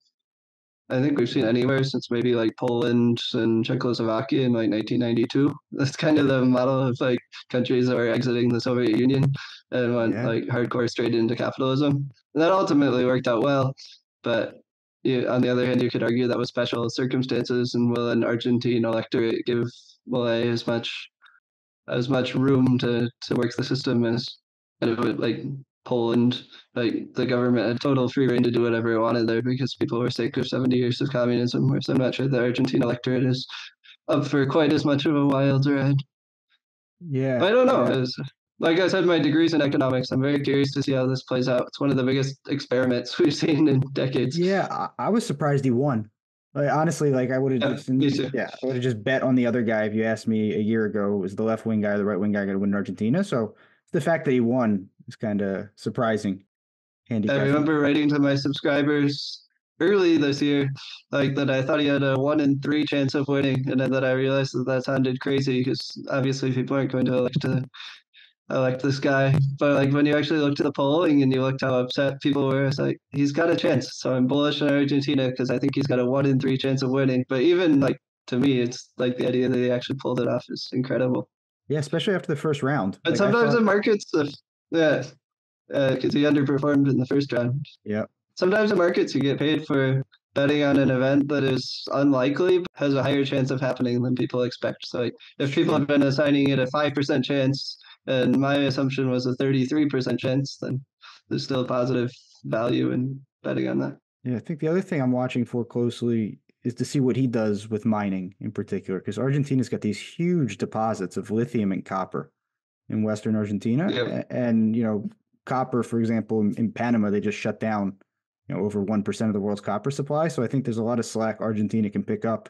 I think we've seen anywhere since maybe like Poland and Czechoslovakia in like 1992. [LAUGHS] That's kind of the model of like countries that were exiting the Soviet Union and went Yeah. like hardcore straight into capitalism. And that ultimately worked out well. But you, on the other hand, you could argue that was special circumstances, and will an Argentine electorate give Milei as much as much room to to work the system as kind of like Poland like the government had total free reign to do whatever it wanted there because people were sick of 70 years of communism, whereas I'm not sure the Argentine electorate is up for quite as much of a wild ride. Yeah. I don't know. yeah. Like I said, my degree's in economics. I'm very curious to see how this plays out. It's one of the biggest experiments [LAUGHS] we've seen in decades. Yeah, I, I was surprised he won. Like honestly, like I would have Yeah, just yeah, I would have just bet on the other guy if you asked me a year ago, was the left wing guy or the right wing guy going to win in Argentina? So the fact that he won is kind of surprising. Handicap. I remember writing to my subscribers early this year, like that I thought he had a one in three chance of winning, and then that I realized that that sounded crazy because obviously people aren't going to elect to elect this guy. But like when you actually looked at the polling and you looked how upset people were, it's like he's got a chance. So I'm bullish on Argentina because I think he's got a one in three chance of winning. But even like to me, it's like the idea that he actually pulled it off is incredible. Yeah, especially after the first round. But Like, sometimes thought- the markets, yeah, uh, because he underperformed in the first round. Yeah. Sometimes in markets you get paid for betting on an event that is unlikely, but has a higher chance of happening than people expect. So like, if people have been assigning it a five percent chance, and my assumption was a thirty-three percent chance, then there's still a positive value in betting on that. Yeah, I think the other thing I'm watching for closely is to see what he does with mining in particular, because Argentina's got these huge deposits of lithium and copper in Western Argentina. Yep. And, you know, copper, for example, in, Panama, they just shut down, you know, over 1% of the world's copper supply. So I think there's a lot of slack Argentina can pick up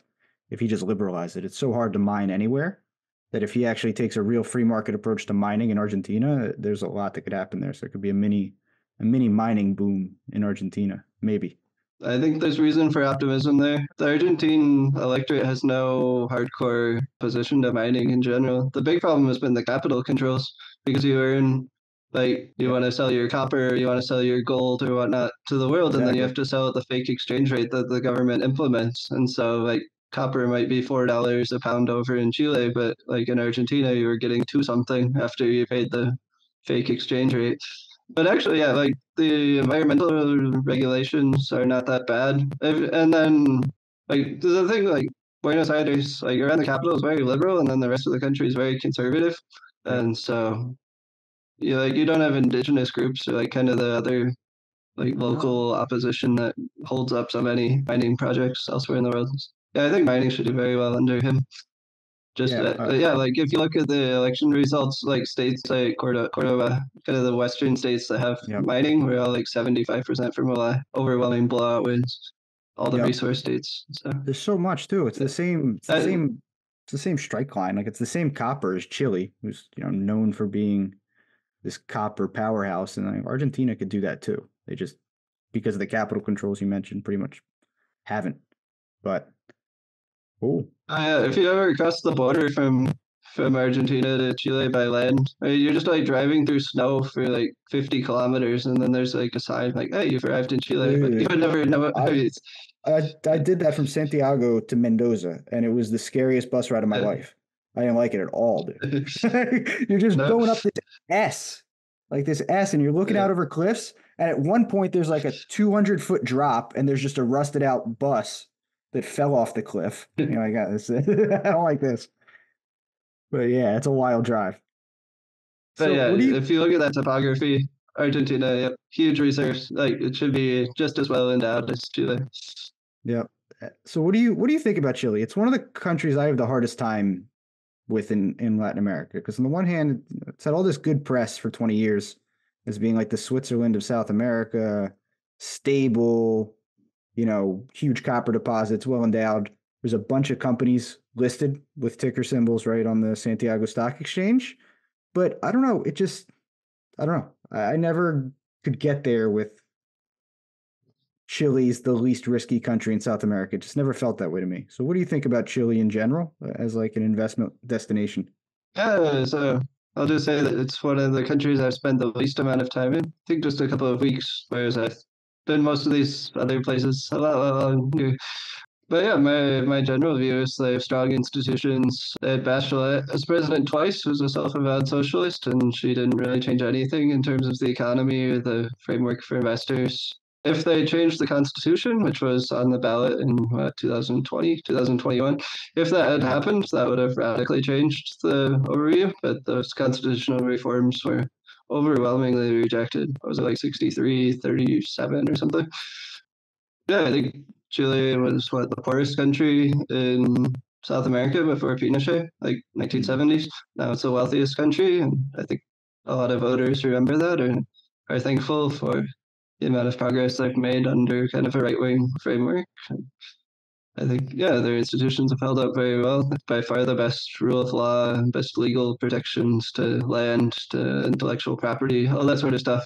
if he just liberalizes it. It's so hard to mine anywhere that if he actually takes a real free market approach to mining in Argentina, there's a lot that could happen there. So it could be a mini, a mini mining boom in Argentina, maybe. I think there's reason for optimism there. The Argentine electorate has no hardcore position to mining in general. The big problem has been the capital controls because you earn, like, you want to sell your copper, you want to sell your gold or whatnot to the world, and then you have to sell at the fake exchange rate that the government implements. And so, like, copper might be four dollars a pound over in Chile, but like in Argentina, you were getting two something after you paid the fake exchange rate. But actually, yeah, like the environmental regulations are not that bad. And then, like, the thing, like, Buenos Aires, like, around the capital is very liberal, and then the rest of the country is very conservative. And so, you like, you don't have indigenous groups or, like, kind of the other, like, local opposition that holds up so many mining projects elsewhere in the world. Yeah, I think mining should do very well under him. Just Yeah, uh, uh, yeah, like if you look at the election results, like states like Cordoba, Cordova, kind of the western states that have Yep. mining, we're all like seventy five percent from a overwhelming blowout wins. All the Yep. resource states. So There's so much too. It's the same. It's the I- same. It's the same strike line. Like it's the same copper as Chile, who's you know known for being this copper powerhouse, and like, Argentina could do that too. They just because of the capital controls you mentioned, pretty much haven't. But oh, uh, if you ever cross the border from from Argentina to Chile by land, uh, you're just like driving through snow for like fifty kilometers, and then there's like a sign like, "Hey, you've arrived in Chile," but you would never know. I- I mean, I I did that from Santiago to Mendoza, and it was the scariest bus ride of my Yeah. life. I didn't like it at all, dude. [LAUGHS] [LAUGHS] you're just No. going up this S, like this S, and you're looking Yeah. out over cliffs. And at one point, there's like a 200 foot drop, and there's just a rusted out bus that fell off the cliff. [LAUGHS] You know, I got this. [LAUGHS] I don't like this. But yeah, it's a wild drive. But So yeah, you? if you look at that topography, Argentina, yep, huge reserves. Like it should be just as well endowed as Chile. Yeah. Eh, so what do you what do you think about Chile? It's one of the countries I have the hardest time with in, in Latin America because on the one hand, it's had all this good press for 20 years as being like the Switzerland of South America, stable, you know, huge copper deposits, well endowed. There's a bunch of companies listed with ticker symbols right on the Santiago Stock Exchange. But I don't know, it just I don't know. I, I never could get there with Chile's the least risky country in South America. It just never felt that way to me. So, what do you think about Chile in general uh, as like an investment destination? Yeah, so I'll just say that it's one of the countries I've spent the least amount of time in. I think just a couple of weeks, whereas I've been most of these other places. But yeah, my my general view is they have strong institutions. They had Bachelet as president twice, who's a self-avowed socialist, and she didn't really change anything in terms of the economy or the framework for investors. If they changed the constitution, which was on the ballot in what, 2020, 2021, if that had happened, that would have radically changed the overview. But those constitutional reforms were overwhelmingly rejected. What was it like 63, 37 or something? Yeah, I think Chile was what the poorest country in South America before Pinochet, like 1970s. Now it's the wealthiest country, and I think a lot of voters remember that and are thankful for the amount of progress they've made under kind of a right wing framework. I think, yeah, their institutions have held up very well. By far the best rule of law, best legal protections to land, to intellectual property, all that sort of stuff.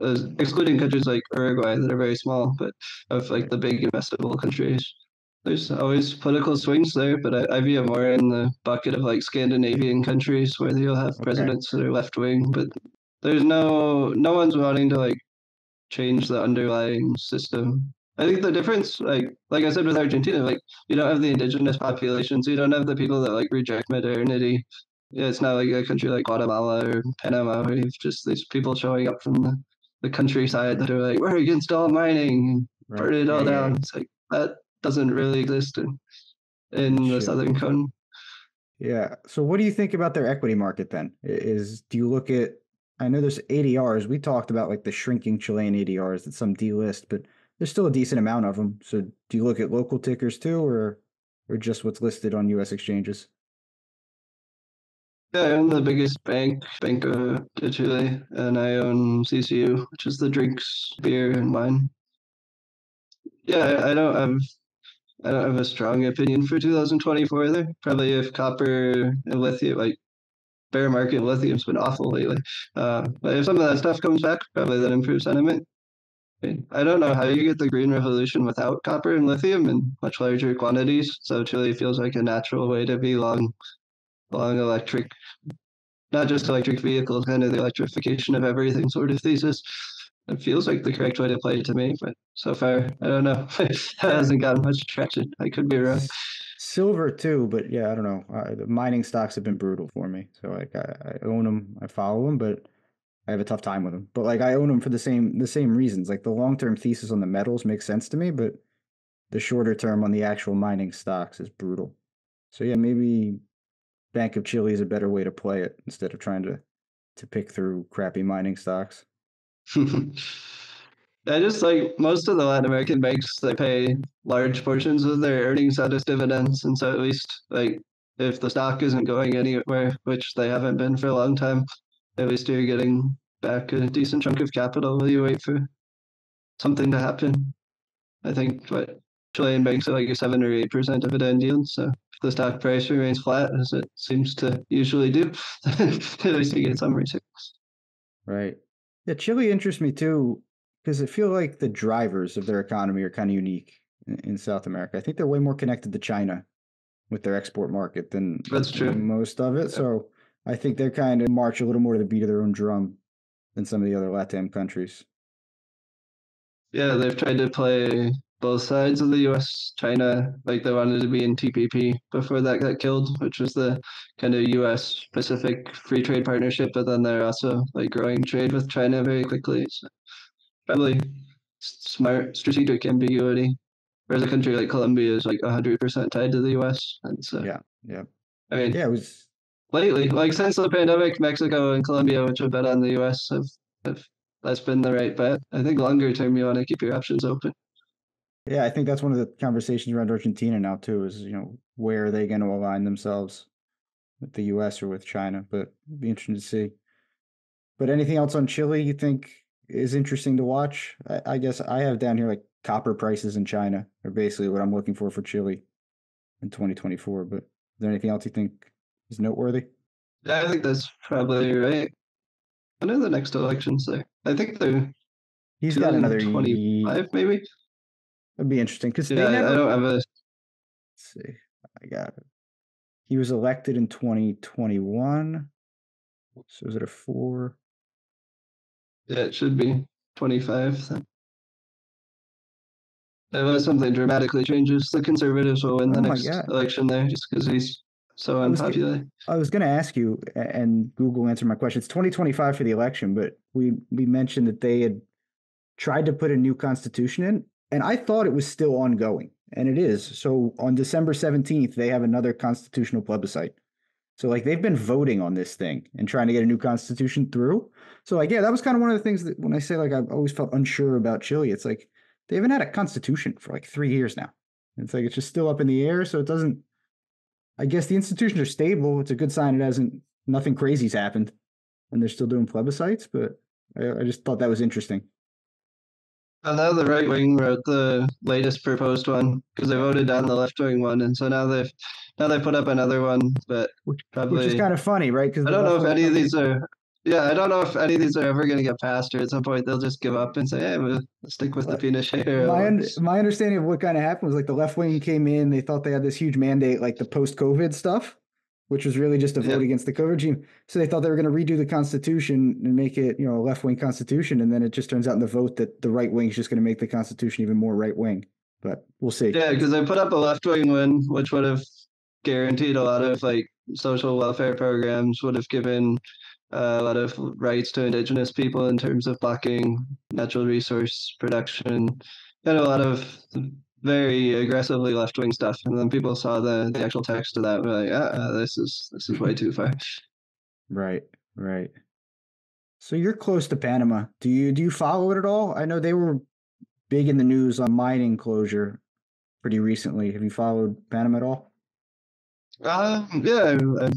Uh, excluding countries like Uruguay that are very small, but of like the big investable countries. There's always political swings there, but I, I view more in the bucket of like Scandinavian countries where you'll have Okay. presidents that are left wing, but there's no no one's wanting to like change the underlying system. I think the difference, like like I said with Argentina, like you don't have the indigenous populations, you don't have the people that like reject modernity. Yeah, it's not like a country like Guatemala or Panama where you've just these people showing up from the, the countryside that are like, we're against all mining, burn it all Yeah, yeah, down. It's like that doesn't really exist in in the southern cone. Yeah. So, what do you think about their equity market then? Is do you look at? I know there's ADRs. We talked about like the shrinking Chilean ADRs that some delist, but there's still a decent amount of them. So, do you look at local tickers too, or or just what's listed on U.S. exchanges? Yeah, I own the biggest bank, Banco de Chile, and I own CCU, which is the drinks, beer, and wine. Yeah, I, don't have I don't have a strong opinion for 2024 either. Probably if copper and lithium, like bear market lithium's been awful lately. Uh, but if some of that stuff comes back, probably that improves sentiment. I- don't know how you get the green revolution without copper and lithium in much larger quantities. So Chile feels like a natural way to be long, long electric, not just electric vehicles, kind of the electrification of everything sort of thesis. It feels like the correct way to play it to me, but so far I don't know. [LAUGHS] it hasn't gotten much traction. I could be wrong. Silver too, but yeah, I don't know. Uh, the mining stocks have been brutal for me. So like I, I own them, I follow them, but I have a tough time with them. But like I own them for the same the same reasons. Like the long term thesis on the metals makes sense to me, but the shorter term on the actual mining stocks is brutal. So yeah, maybe Bank of Chile is a better way to play it instead of trying to to pick through crappy mining stocks. [LAUGHS] I just like most of the Latin American banks, they pay large portions of their earnings out as dividends. And so at least like if the stock isn't going anywhere, which they haven't been for a long time, at least you're getting back a decent chunk of capital while you wait for something to happen. I think what Chilean banks are like a seven or eight percent dividend yield. So if the stock price remains flat as it seems to usually do, [LAUGHS] at least you get some returns. Right. Yeah, Chile interests me too because I feel like the drivers of their economy are kind of unique in, in, South America. I think they're way more connected to China with their export market than that's true most of it. So I think they're kind of march a little more to the beat of their own drum than some of the other Latin countries. Yeah, they've tried to play both sides of the U.S. China. Like they wanted to be in TPP before that got killed, which was the kind of U.S. Pacific free trade partnership. But then they're also like growing trade with China very quickly. So probably smart strategic ambiguity. Whereas a country like Colombia is like hundred percent tied to the U.S. And so yeah, yeah. I mean, yeah, it was lately, like since the pandemic, Mexico and Colombia, which have bet on the U.S., have have that's been the right bet. I think longer term, you want to keep your options open. Yeah, I think that's one of the conversations around Argentina now too. Is you know where are they going to align themselves with the U.S. or with China? But it'd be interesting to see. But anything else on Chile you think is interesting to watch. I, I, guess I have down here like copper prices in China are basically what I'm looking for for Chile in 2024. But is there anything else you think is noteworthy? Yeah, I think that's probably right. I know the next election's there. I think they're. He's got another 25, maybe. That'd be interesting because yeah, never, I don't have a. Let's see, I got it. He was elected in 2021. So is it a four? Yeah, it should be 25 then. Unless something dramatically changes, the conservatives will win the oh next election there just because he's so unpopular. I was going to ask you, and Google answered my question. It's 2025 for the election, but we we mentioned that they had tried to put a new constitution in, and I thought it was still ongoing, and it is. So on December 17th, they have another constitutional plebiscite. So like they've been voting on this thing and trying to get a new constitution through. So like yeah, that was kind of one of the things that when I say like I've always felt unsure about Chile, it's like they haven't had a constitution for like three years now. It's like it's just still up in the air. So it doesn't. I guess the institutions are stable. It's a good sign it hasn't nothing crazy's happened, and they're still doing plebiscites. But I, I just thought that was interesting. Now the right wing wrote the latest proposed one because they voted down the left wing one, and so now they've now they put up another one, but which, probably which is kind of funny, right? Because I don't know if any of these are. Yeah, I don't know if any of these are ever going to get passed, or at some point they'll just give up and say, "Hey, we'll stick with the Pinochet." My un- my understanding of what kind of happened was like the left wing came in, they thought they had this huge mandate, like the post COVID stuff, which was really just a vote against the COVID regime. So they thought they were going to redo the Constitution and make it, you know, a left wing Constitution, and then it just turns out in the vote that the right wing is just going to make the Constitution even more right wing. But we'll see. Yeah, because they put up a left wing one, which would have guaranteed a lot of like social welfare programs, would have given a lot of rights to indigenous people in terms of blocking natural resource production, and a lot of very aggressively left wing stuff, and then people saw the, the actual text of that, and were like, ah, this is this is way too far. Right, right. So you're close to Panama. Do you do you follow it at all? I know they were big in the news on mining closure pretty recently. Have you followed Panama at all? Uh, yeah, I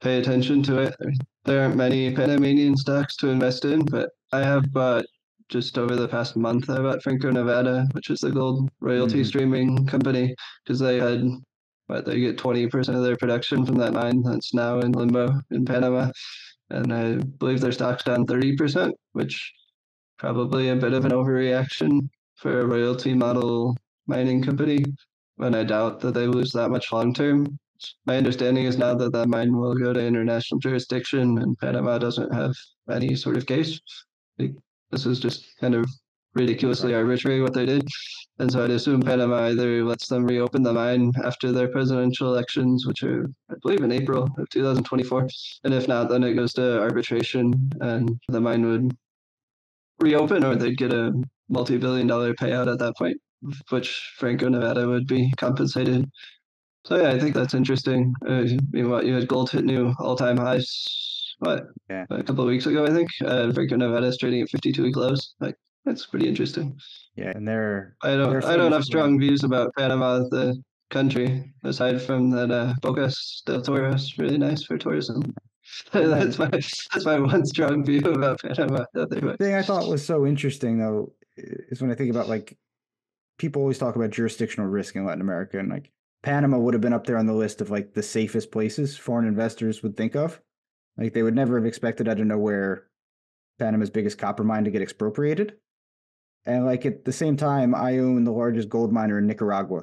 pay attention to it. There aren't many Panamanian stocks to invest in, but I have bought just over the past month, I bought Franco Nevada, which is the gold royalty mm-hmm. streaming company, because they had, but they get 20% of their production from that mine that's now in limbo in Panama. And I believe their stock's down 30%, which probably a bit of an overreaction for a royalty model mining company. And I doubt that they lose that much long term. My understanding is now that that mine will go to international jurisdiction and Panama doesn't have any sort of case. This is just kind of ridiculously arbitrary what they did. And so I'd assume Panama either lets them reopen the mine after their presidential elections, which are, I believe, in April of 2024. And if not, then it goes to arbitration and the mine would reopen or they'd get a multi billion dollar payout at that point, which Franco Nevada would be compensated. So yeah, I think that's interesting. Uh, mean, what you had gold hit new all time highs, what, Yeah. a couple of weeks ago, I think. Uh, Nevada is trading at 52 week lows. Like, that's pretty interesting. Yeah, and they're I don't I don't have strong views about Panama, the country, aside from that uh, Bocas del Toro is really nice for tourism. [LAUGHS] that's my that's my one strong view about Panama. Otherwise, thing I thought was so interesting though is when I think about like people always talk about jurisdictional risk in Latin America and like Panama would have been up there on the list of like the safest places foreign investors would think of. Like they would never have expected out of nowhere Panama's biggest copper mine to get expropriated. And like at the same time, I own the largest gold miner in Nicaragua.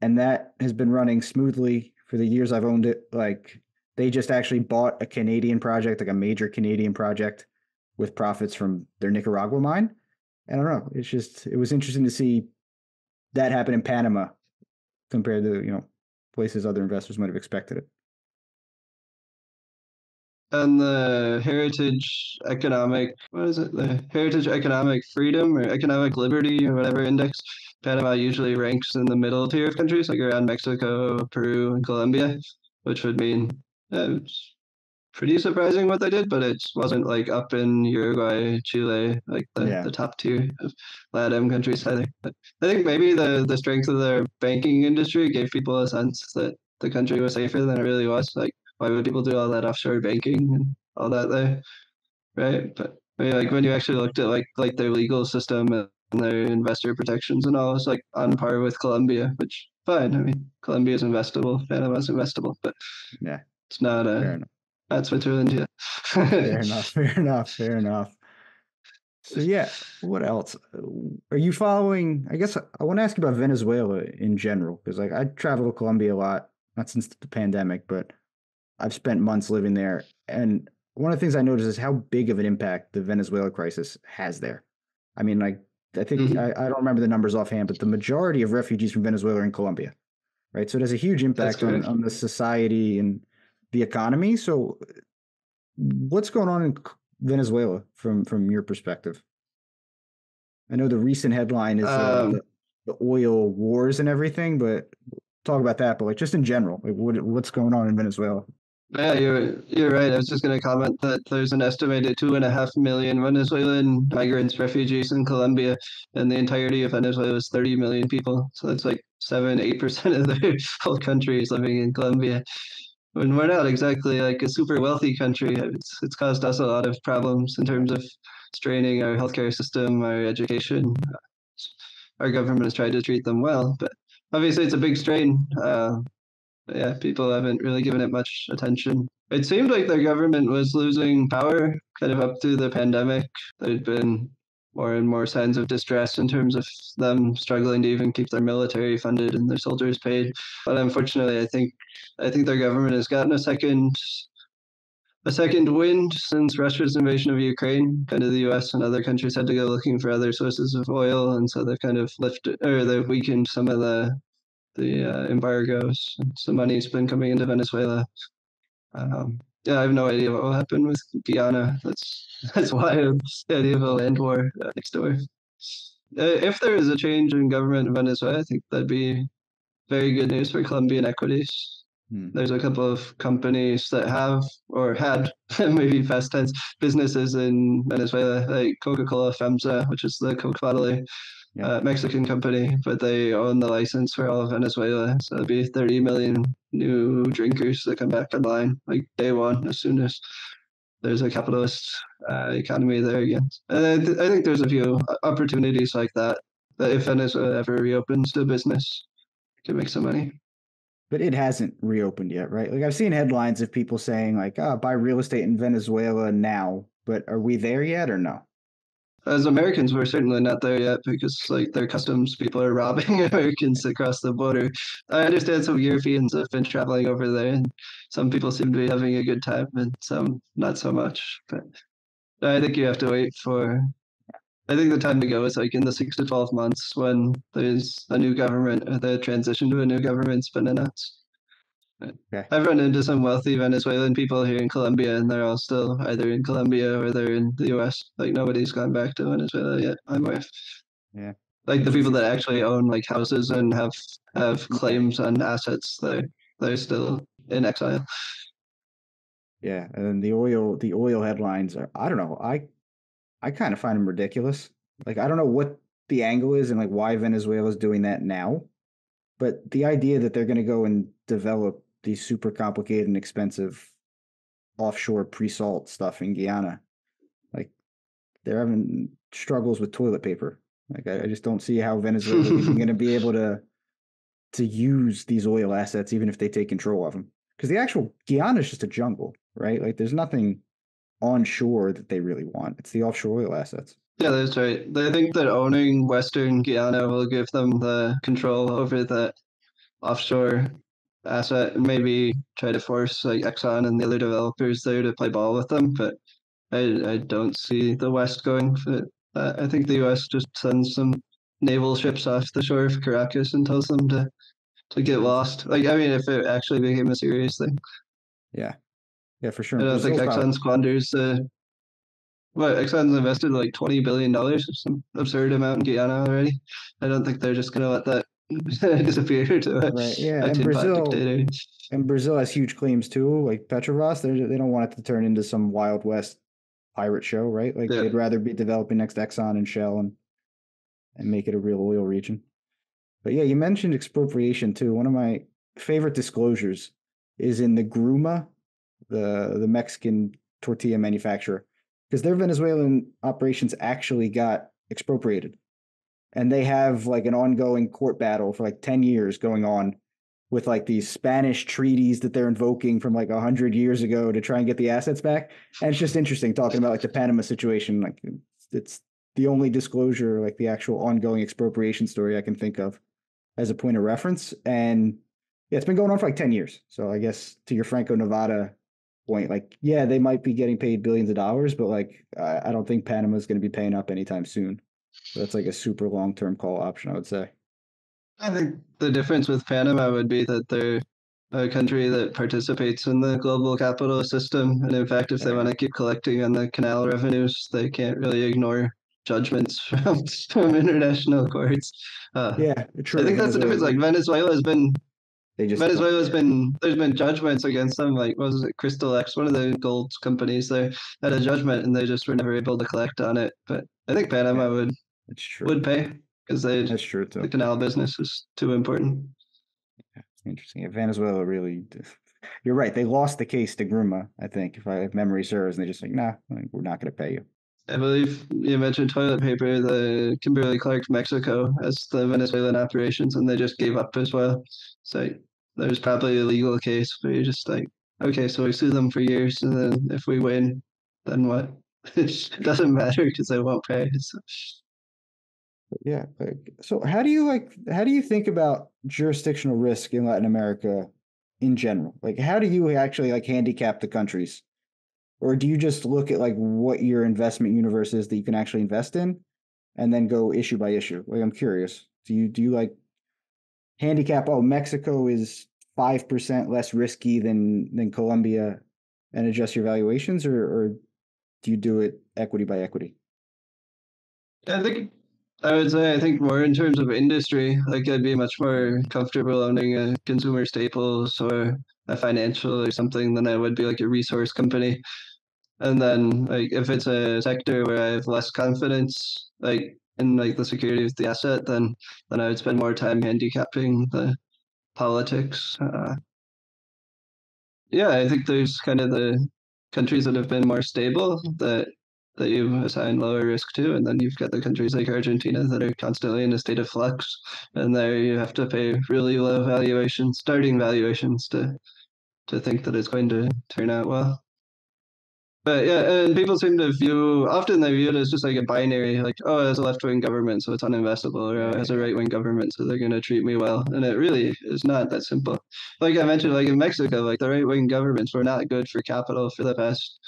And that has been running smoothly for the years I've owned it. Like they just actually bought a Canadian project, like a major Canadian project with profits from their Nicaragua mine. And I don't know. It's just it was interesting to see that happen in Panama compared to, you know, places other investors might have expected it. and the Heritage Economic what is it? The Heritage Economic Freedom or Economic Liberty or whatever index. Panama usually ranks in the middle tier of countries, like around Mexico, Peru, and Colombia, which would mean uh, pretty surprising what they did, but it wasn't like up in Uruguay, Chile, like the, Yeah. the top tier of LATAM countries either. But I think maybe the, the strength of their banking industry gave people a sense that the country was safer than it really was. Like, why would people do all that offshore banking and all that there? Right. But I mean, like when you actually looked at like like their legal system and their investor protections and all, it's like on par with Colombia, which fine. I mean, Colombia is investable, Panama's investable, but Yeah. it's not Fair not Switzerland yet. Fair [LAUGHS] enough. Fair enough. Fair enough. So yeah, what else? Are you following? I guess I, I want to ask you about Venezuela in general because like I travel to Colombia a lot, not since the pandemic, but I've spent months living there, and one of the things I noticed is how big of an impact the Venezuela crisis has there. I mean, like I think Mhm. I, I don't remember the numbers offhand, but the majority of refugees from Venezuela are in Colombia, right? So it has a huge impact on, on the society and the economy. So what's going on in Venezuela from from your perspective? I know the recent headline is uh, Um, the, the oil wars and everything, but talk about that. But like just in general, like what what's going on in Venezuela? Yeah, you're you're right. I was just going to comment that there's an estimated two and a half million Venezuelan migrants, refugees in Colombia, and the entirety of Venezuela is 30 million people. So that's like seven, eight percent of the [LAUGHS] whole country is living in Colombia. When we're not exactly like a super wealthy country, it's it's caused us a lot of problems in terms of straining our healthcare system, our education. Our government has tried to treat them well, but obviously it's a big strain. Uh, yeah, people haven't really given it much attention. It seemed like their government was losing power kind of up through the pandemic. There'd been more and more signs of distress in terms of them struggling to even keep their military funded and their soldiers paid. But unfortunately, I think I think their government has gotten a second a second wind since Russia's invasion of Ukraine. Kind of the U.S. and other countries had to go looking for other sources of oil, and so they've kind of lifted or they've weakened some of the the uh, embargoes. Some money's been coming into Venezuela. Um, yeah, I have no idea what will happen with Guyana. That's [LAUGHS] that's why I'm idea of a land war uh, next door. Uh, if there is a change in government in Venezuela, I think that'd be very good news for Colombian equities. Hmm. There's a couple of companies that have or had [LAUGHS] maybe past tense businesses in Venezuela, like Coca-Cola FEMSA, which is the Coke bottler, Yeah. uh, Mexican company, but they own the license for all of Venezuela. So it'll be 30 million new drinkers that come back online like day one as soon as there's a capitalist uh, economy there again. And I, th- I think there's a few opportunities like that that if Venezuela ever reopens to business, can make some money. But it hasn't reopened yet, right? Like I've seen headlines of people saying like, "Ah, buy real estate in Venezuela now." But are we there yet or no? As Americans, we're certainly not there yet because like their customs people are [LAUGHS] robbing Americans across the border. I understand some Europeans have been traveling over there, and some people seem to be having a good time, and some not so much. But I think you have to wait for I think the time to go is like in the six to twelve months when there's a new government or the transition to a new government's been announced. Okay. I've run into some wealthy Venezuelan people here in Colombia, and they're all still either in Colombia or they're in the U.S. Like nobody's gone back to Venezuela yet. I'm aware. Yeah. Like the people that actually own like houses and have have claims on assets, they're they're still in exile. Yeah, and the oil the oil headlines are I don't know. I I kind of find them ridiculous. Like I don't know what the angle is and like why Venezuela is doing that now. But the idea that they're going to go and develop these super complicated and expensive offshore pre-salt stuff in Guyana, like they're having struggles with toilet paper. Like I, I just don't see how Venezuela is going to be able [LAUGHS] to to use these oil assets even if they take control of them. Because the actual Guyana is just a jungle, right? Like there's nothing onshore that they really want. It's the offshore oil assets. Yeah, that's right. They think that owning Western Guyana will give them the control over the offshore asset and maybe try to force like Exxon and the other developers there to play ball with them. But I I don't see the West going for that. Uh, I think the US just sends some naval ships off the shore of Caracas and tells them to to get lost. Like I mean if it actually became a serious thing. Yeah. Yeah, for sure. I don't think Exxon squanders uh what Exxon's invested like twenty billion dollars, some absurd amount in Guyana already. I don't think they're just gonna let that [LAUGHS] disappear to a, Right, yeah, and Brazil- dictator. And Brazil has huge claims too, like Petrobras. They they don't want it to turn into some Wild West pirate show, right? Like Yeah. they'd rather be developing next Exxon and Shell and and make it a real oil region. But yeah, you mentioned expropriation too. One of my favorite disclosures is in the Gruma, the the Mexican tortilla manufacturer, because their Venezuelan operations actually got expropriated, and they have like an ongoing court battle for like ten years going on with like these Spanish treaties that they're invoking from like a hundred years ago to try and get the assets back. And it's just interesting talking about like the Panama situation. Like it's, it's the only disclosure, like the actual ongoing expropriation story I can think of as a point of reference. And yeah, it's been going on for like 10 years. So I guess to your Franco Nevada point, like, yeah, they might be getting paid billions of dollars, but like, I, I don't think Panama is going to be paying up anytime soon. So that's like a super long term call option, I would say. I think the difference with Panama would be that they're a country that participates in the global capital system. And in fact, if they want to keep collecting on the canal revenues, they can't really ignore judgments [LAUGHS] from, from international courts. Uh, Yeah, true. I think that's the difference. Like Venezuela has been they just Venezuela's been there's been judgments against them. Like what was it, Crystallex, one of the gold companies there had a judgment and they just were never able to collect on it. But I think Panama would It's true. would pay because they That's true too. the canal business is too important. Yeah, Interesting. Yeah, Venezuela really. You're right. They lost the case to Gruma, I think, if I if memory serves. And they're just like, nah, we're not going to pay you. I believe you mentioned toilet paper. The Kimberly Clark Mexico has the Venezuelan operations, and they just gave up as well. So there's probably a legal case where you're just like, okay, so we sue them for years, and then if we win, then what? [LAUGHS] it doesn't matter because they won't pay. So, yeah. So how do you like? How do you think about jurisdictional risk in Latin America in general? Like, how do you actually like handicap the countries, or do you just look at like what your investment universe is that you can actually invest in, and then go issue by issue? Like, I'm curious. Do you do you like handicap? Oh, Mexico is five percent less risky than than Colombia, and adjust your valuations, or or do you do it equity by equity? I think I would say I think more in terms of industry. Like I'd be much more comfortable owning a consumer staples or a financial or something than I would be like a resource company. And then like if it's a sector where I have less confidence, like in like the security of the asset, then then I would spend more time handicapping the politics. Uh, yeah, I think there's kind of the countries that have been more stable that that you assign lower risk to, and then you've got the countries like Argentina that are constantly in a state of flux, and there you have to pay really low valuations, starting valuations, to to think that it's going to turn out well. But yeah, and people seem to view often they view it as just like a binary, like oh, has a left wing government, so it's uninvestable, or oh, it has a right wing government, so they're going to treat me well, and it really is not that simple. Like I mentioned, like in Mexico, like the right wing governments were not good for capital for the past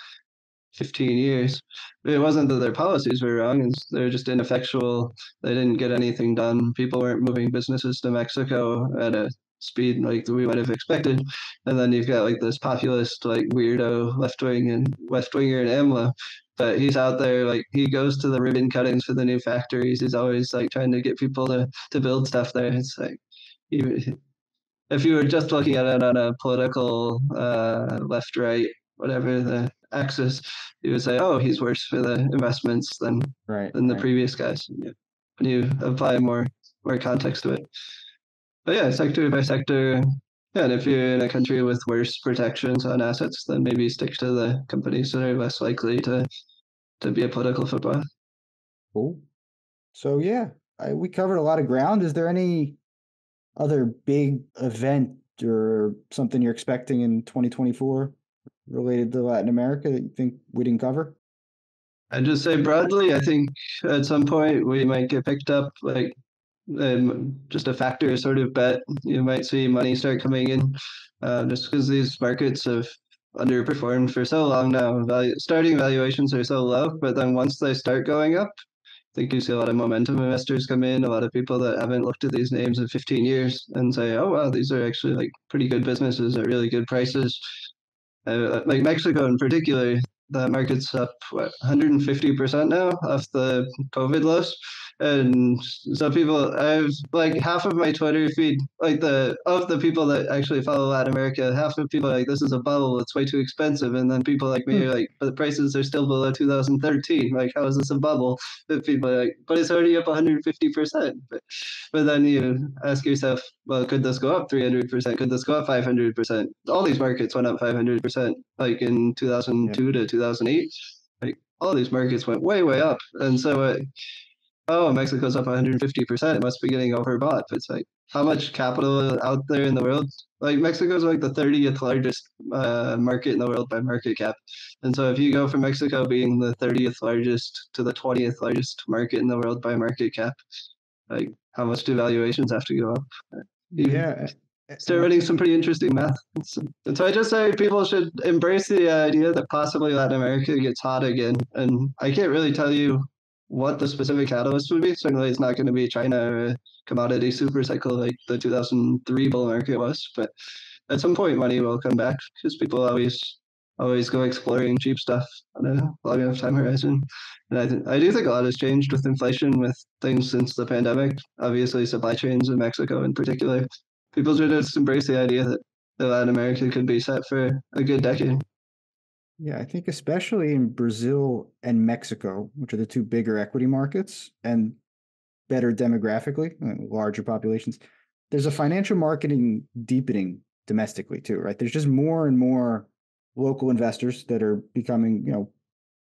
15 years. It wasn't that their policies were wrong, they're just ineffectual. They didn't get anything done. People weren't moving businesses to Mexico at a speed like we might have expected. And then you've got like this populist, like weirdo left wing and left winger in AMLO. But he's out there, like he goes to the ribbon cuttings for the new factories. He's always like trying to get people to to build stuff there. It's like even if you were just looking at it on a political uh, left right whatever the axis, you would say, oh, he's worse for the investments than right, than the right. previous guys. Yeah. When you apply more more context to it. But yeah, sector by sector. Yeah, and if you're in a country with worse protections on assets, then maybe stick to the companies that are less likely to to be a political football. Cool. So yeah, I, we covered a lot of ground. Is there any other big event or something you're expecting in 2024 related to Latin America that you think we didn't cover? I'd just say broadly, I think at some point we might get picked up like um, just a factor sort of bet. You might see money start coming in uh, just because these markets have underperformed for so long now. Starting valuations are so low, but then once they start going up, I think you see a lot of momentum investors come in, a lot of people that haven't looked at these names in 15 years and say, oh, wow, these are actually like pretty good businesses at really good prices. Uh, like Mexico in particular, the market's up what 150% now off the COVID lows and so people i've like half of my twitter feed like the of the people that actually follow latin america half of people like this is a bubble it's way too expensive and then people like me are like but the prices are still below 2013 like how is this a bubble? But people are like but it's already up 150% but, but then you ask yourself well could this go up 300% could this go up 500% all these markets went up 500% like in 2002 yeah. to 2008 like all these markets went way way up. And so uh, oh, Mexico's up 150%. It must be getting overbought. But it's like, how much capital out there in the world? Like, Mexico's like the 30th largest uh, market in the world by market cap. And so if you go from Mexico being the 30th largest to the 20th largest market in the world by market cap, like, how much do valuations have to go up? You yeah. Start running some pretty interesting math. And so I just say people should embrace the idea that possibly Latin America gets hot again. And I can't really tell you what the specific catalyst would be. Certainly, it's not going to be China uh, commodity super cycle like the 2003 bull market was, but at some point, money will come back because people always always go exploring cheap stuff on a long enough time horizon. And I th- I do think a lot has changed with inflation, with things since the pandemic. Obviously, supply chains in Mexico in particular. People should just embrace the idea that Latin America could be set for a good decade. Yeah, I think especially in Brazil and Mexico, which are the two bigger equity markets and better demographically, uh, larger populations, there's a financial marketing deepening domestically too, right? There's just more and more local investors that are becoming, you know,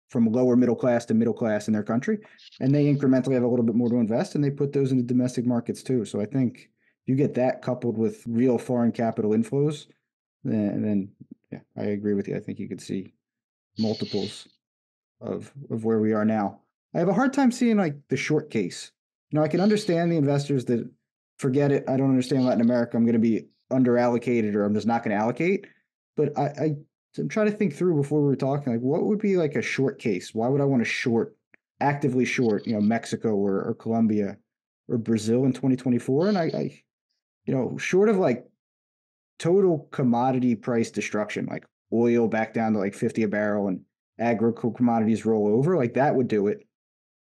from lower middle class to middle class in their country, and they incrementally have a little bit more to invest, and they put those into domestic markets too. So I think you get that coupled with real foreign capital inflows, and then yeah, I agree with you. I think you could see multiples [SIGHS] of of where we are now. I have a hard time seeing like the short case. You know, I can understand the investors that forget it. I don't understand Latin America. I'm going to be under allocated or I'm just not going to allocate. But I, I I'm trying to think through before we were talking, like what would be like a short case? Why would I want to short, actively short, you know, Mexico or, or Colombia or Brazil in 2024? And I, I, you know, short of like total commodity price destruction, like oil back down to like 50 a barrel and agro commodities roll over, like that would do it.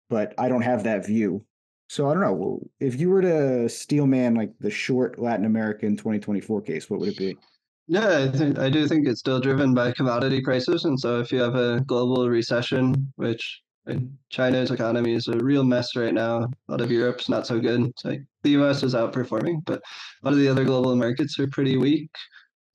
But I don't have that view. So I don't know. If you were to steel man like the short Latin American 2024 case, what would it be? Yeah, I think I do think it's still driven by commodity prices, and so if you have a global recession, which China's economy is a real mess right now. A lot of Europe's not so good. So the US is outperforming, but a lot of the other global markets are pretty weak.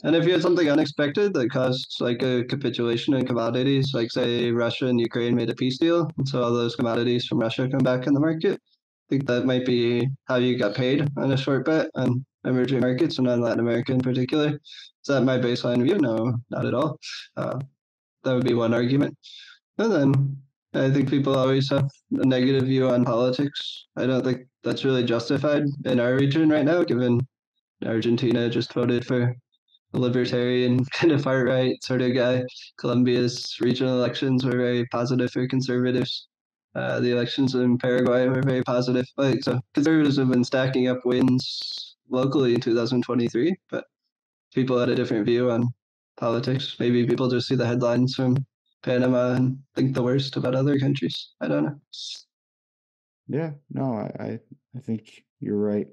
And if you had something unexpected that caused like a capitulation in commodities, like say Russia and Ukraine made a peace deal, and so all those commodities from Russia come back in the market, I think that might be how you got paid on a short bet on emerging markets and on Latin America in particular. Is that my baseline view? No, not at all. Uh, that would be one argument. And then I think people always have a negative view on politics. I don't think that's really justified in our region right now, given Argentina just voted for a libertarian [LAUGHS] kind of far right sort of guy. Colombia's regional elections were very positive for conservatives. Uh, the elections in Paraguay were very positive. Like so, conservatives have been stacking up wins locally in 2023, but people had a different view on politics. Maybe people just see the headlines from Panama and uh, think the worst about other countries. I don't know. Yeah, no, I, I, I think you're right.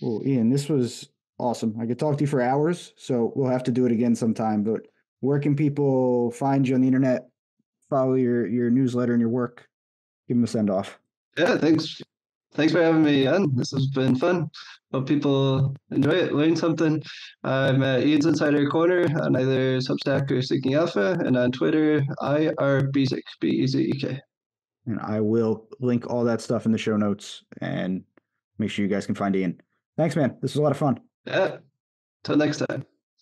Well, Ian, this was awesome. I could talk to you for hours, so we'll have to do it again sometime. But where can people find you on the internet? Follow your your newsletter and your work. Give them a send off. Yeah, thanks. Thanks for having me on. This has been fun. Hope people enjoy it, learn something. I'm at Ian's Insider Corner on either Substack or Seeking Alpha, and on Twitter, I R Bezek, B E Z E K. And I will link all that stuff in the show notes and make sure you guys can find Ian. Thanks, man. This was a lot of fun. Yeah. Till next time.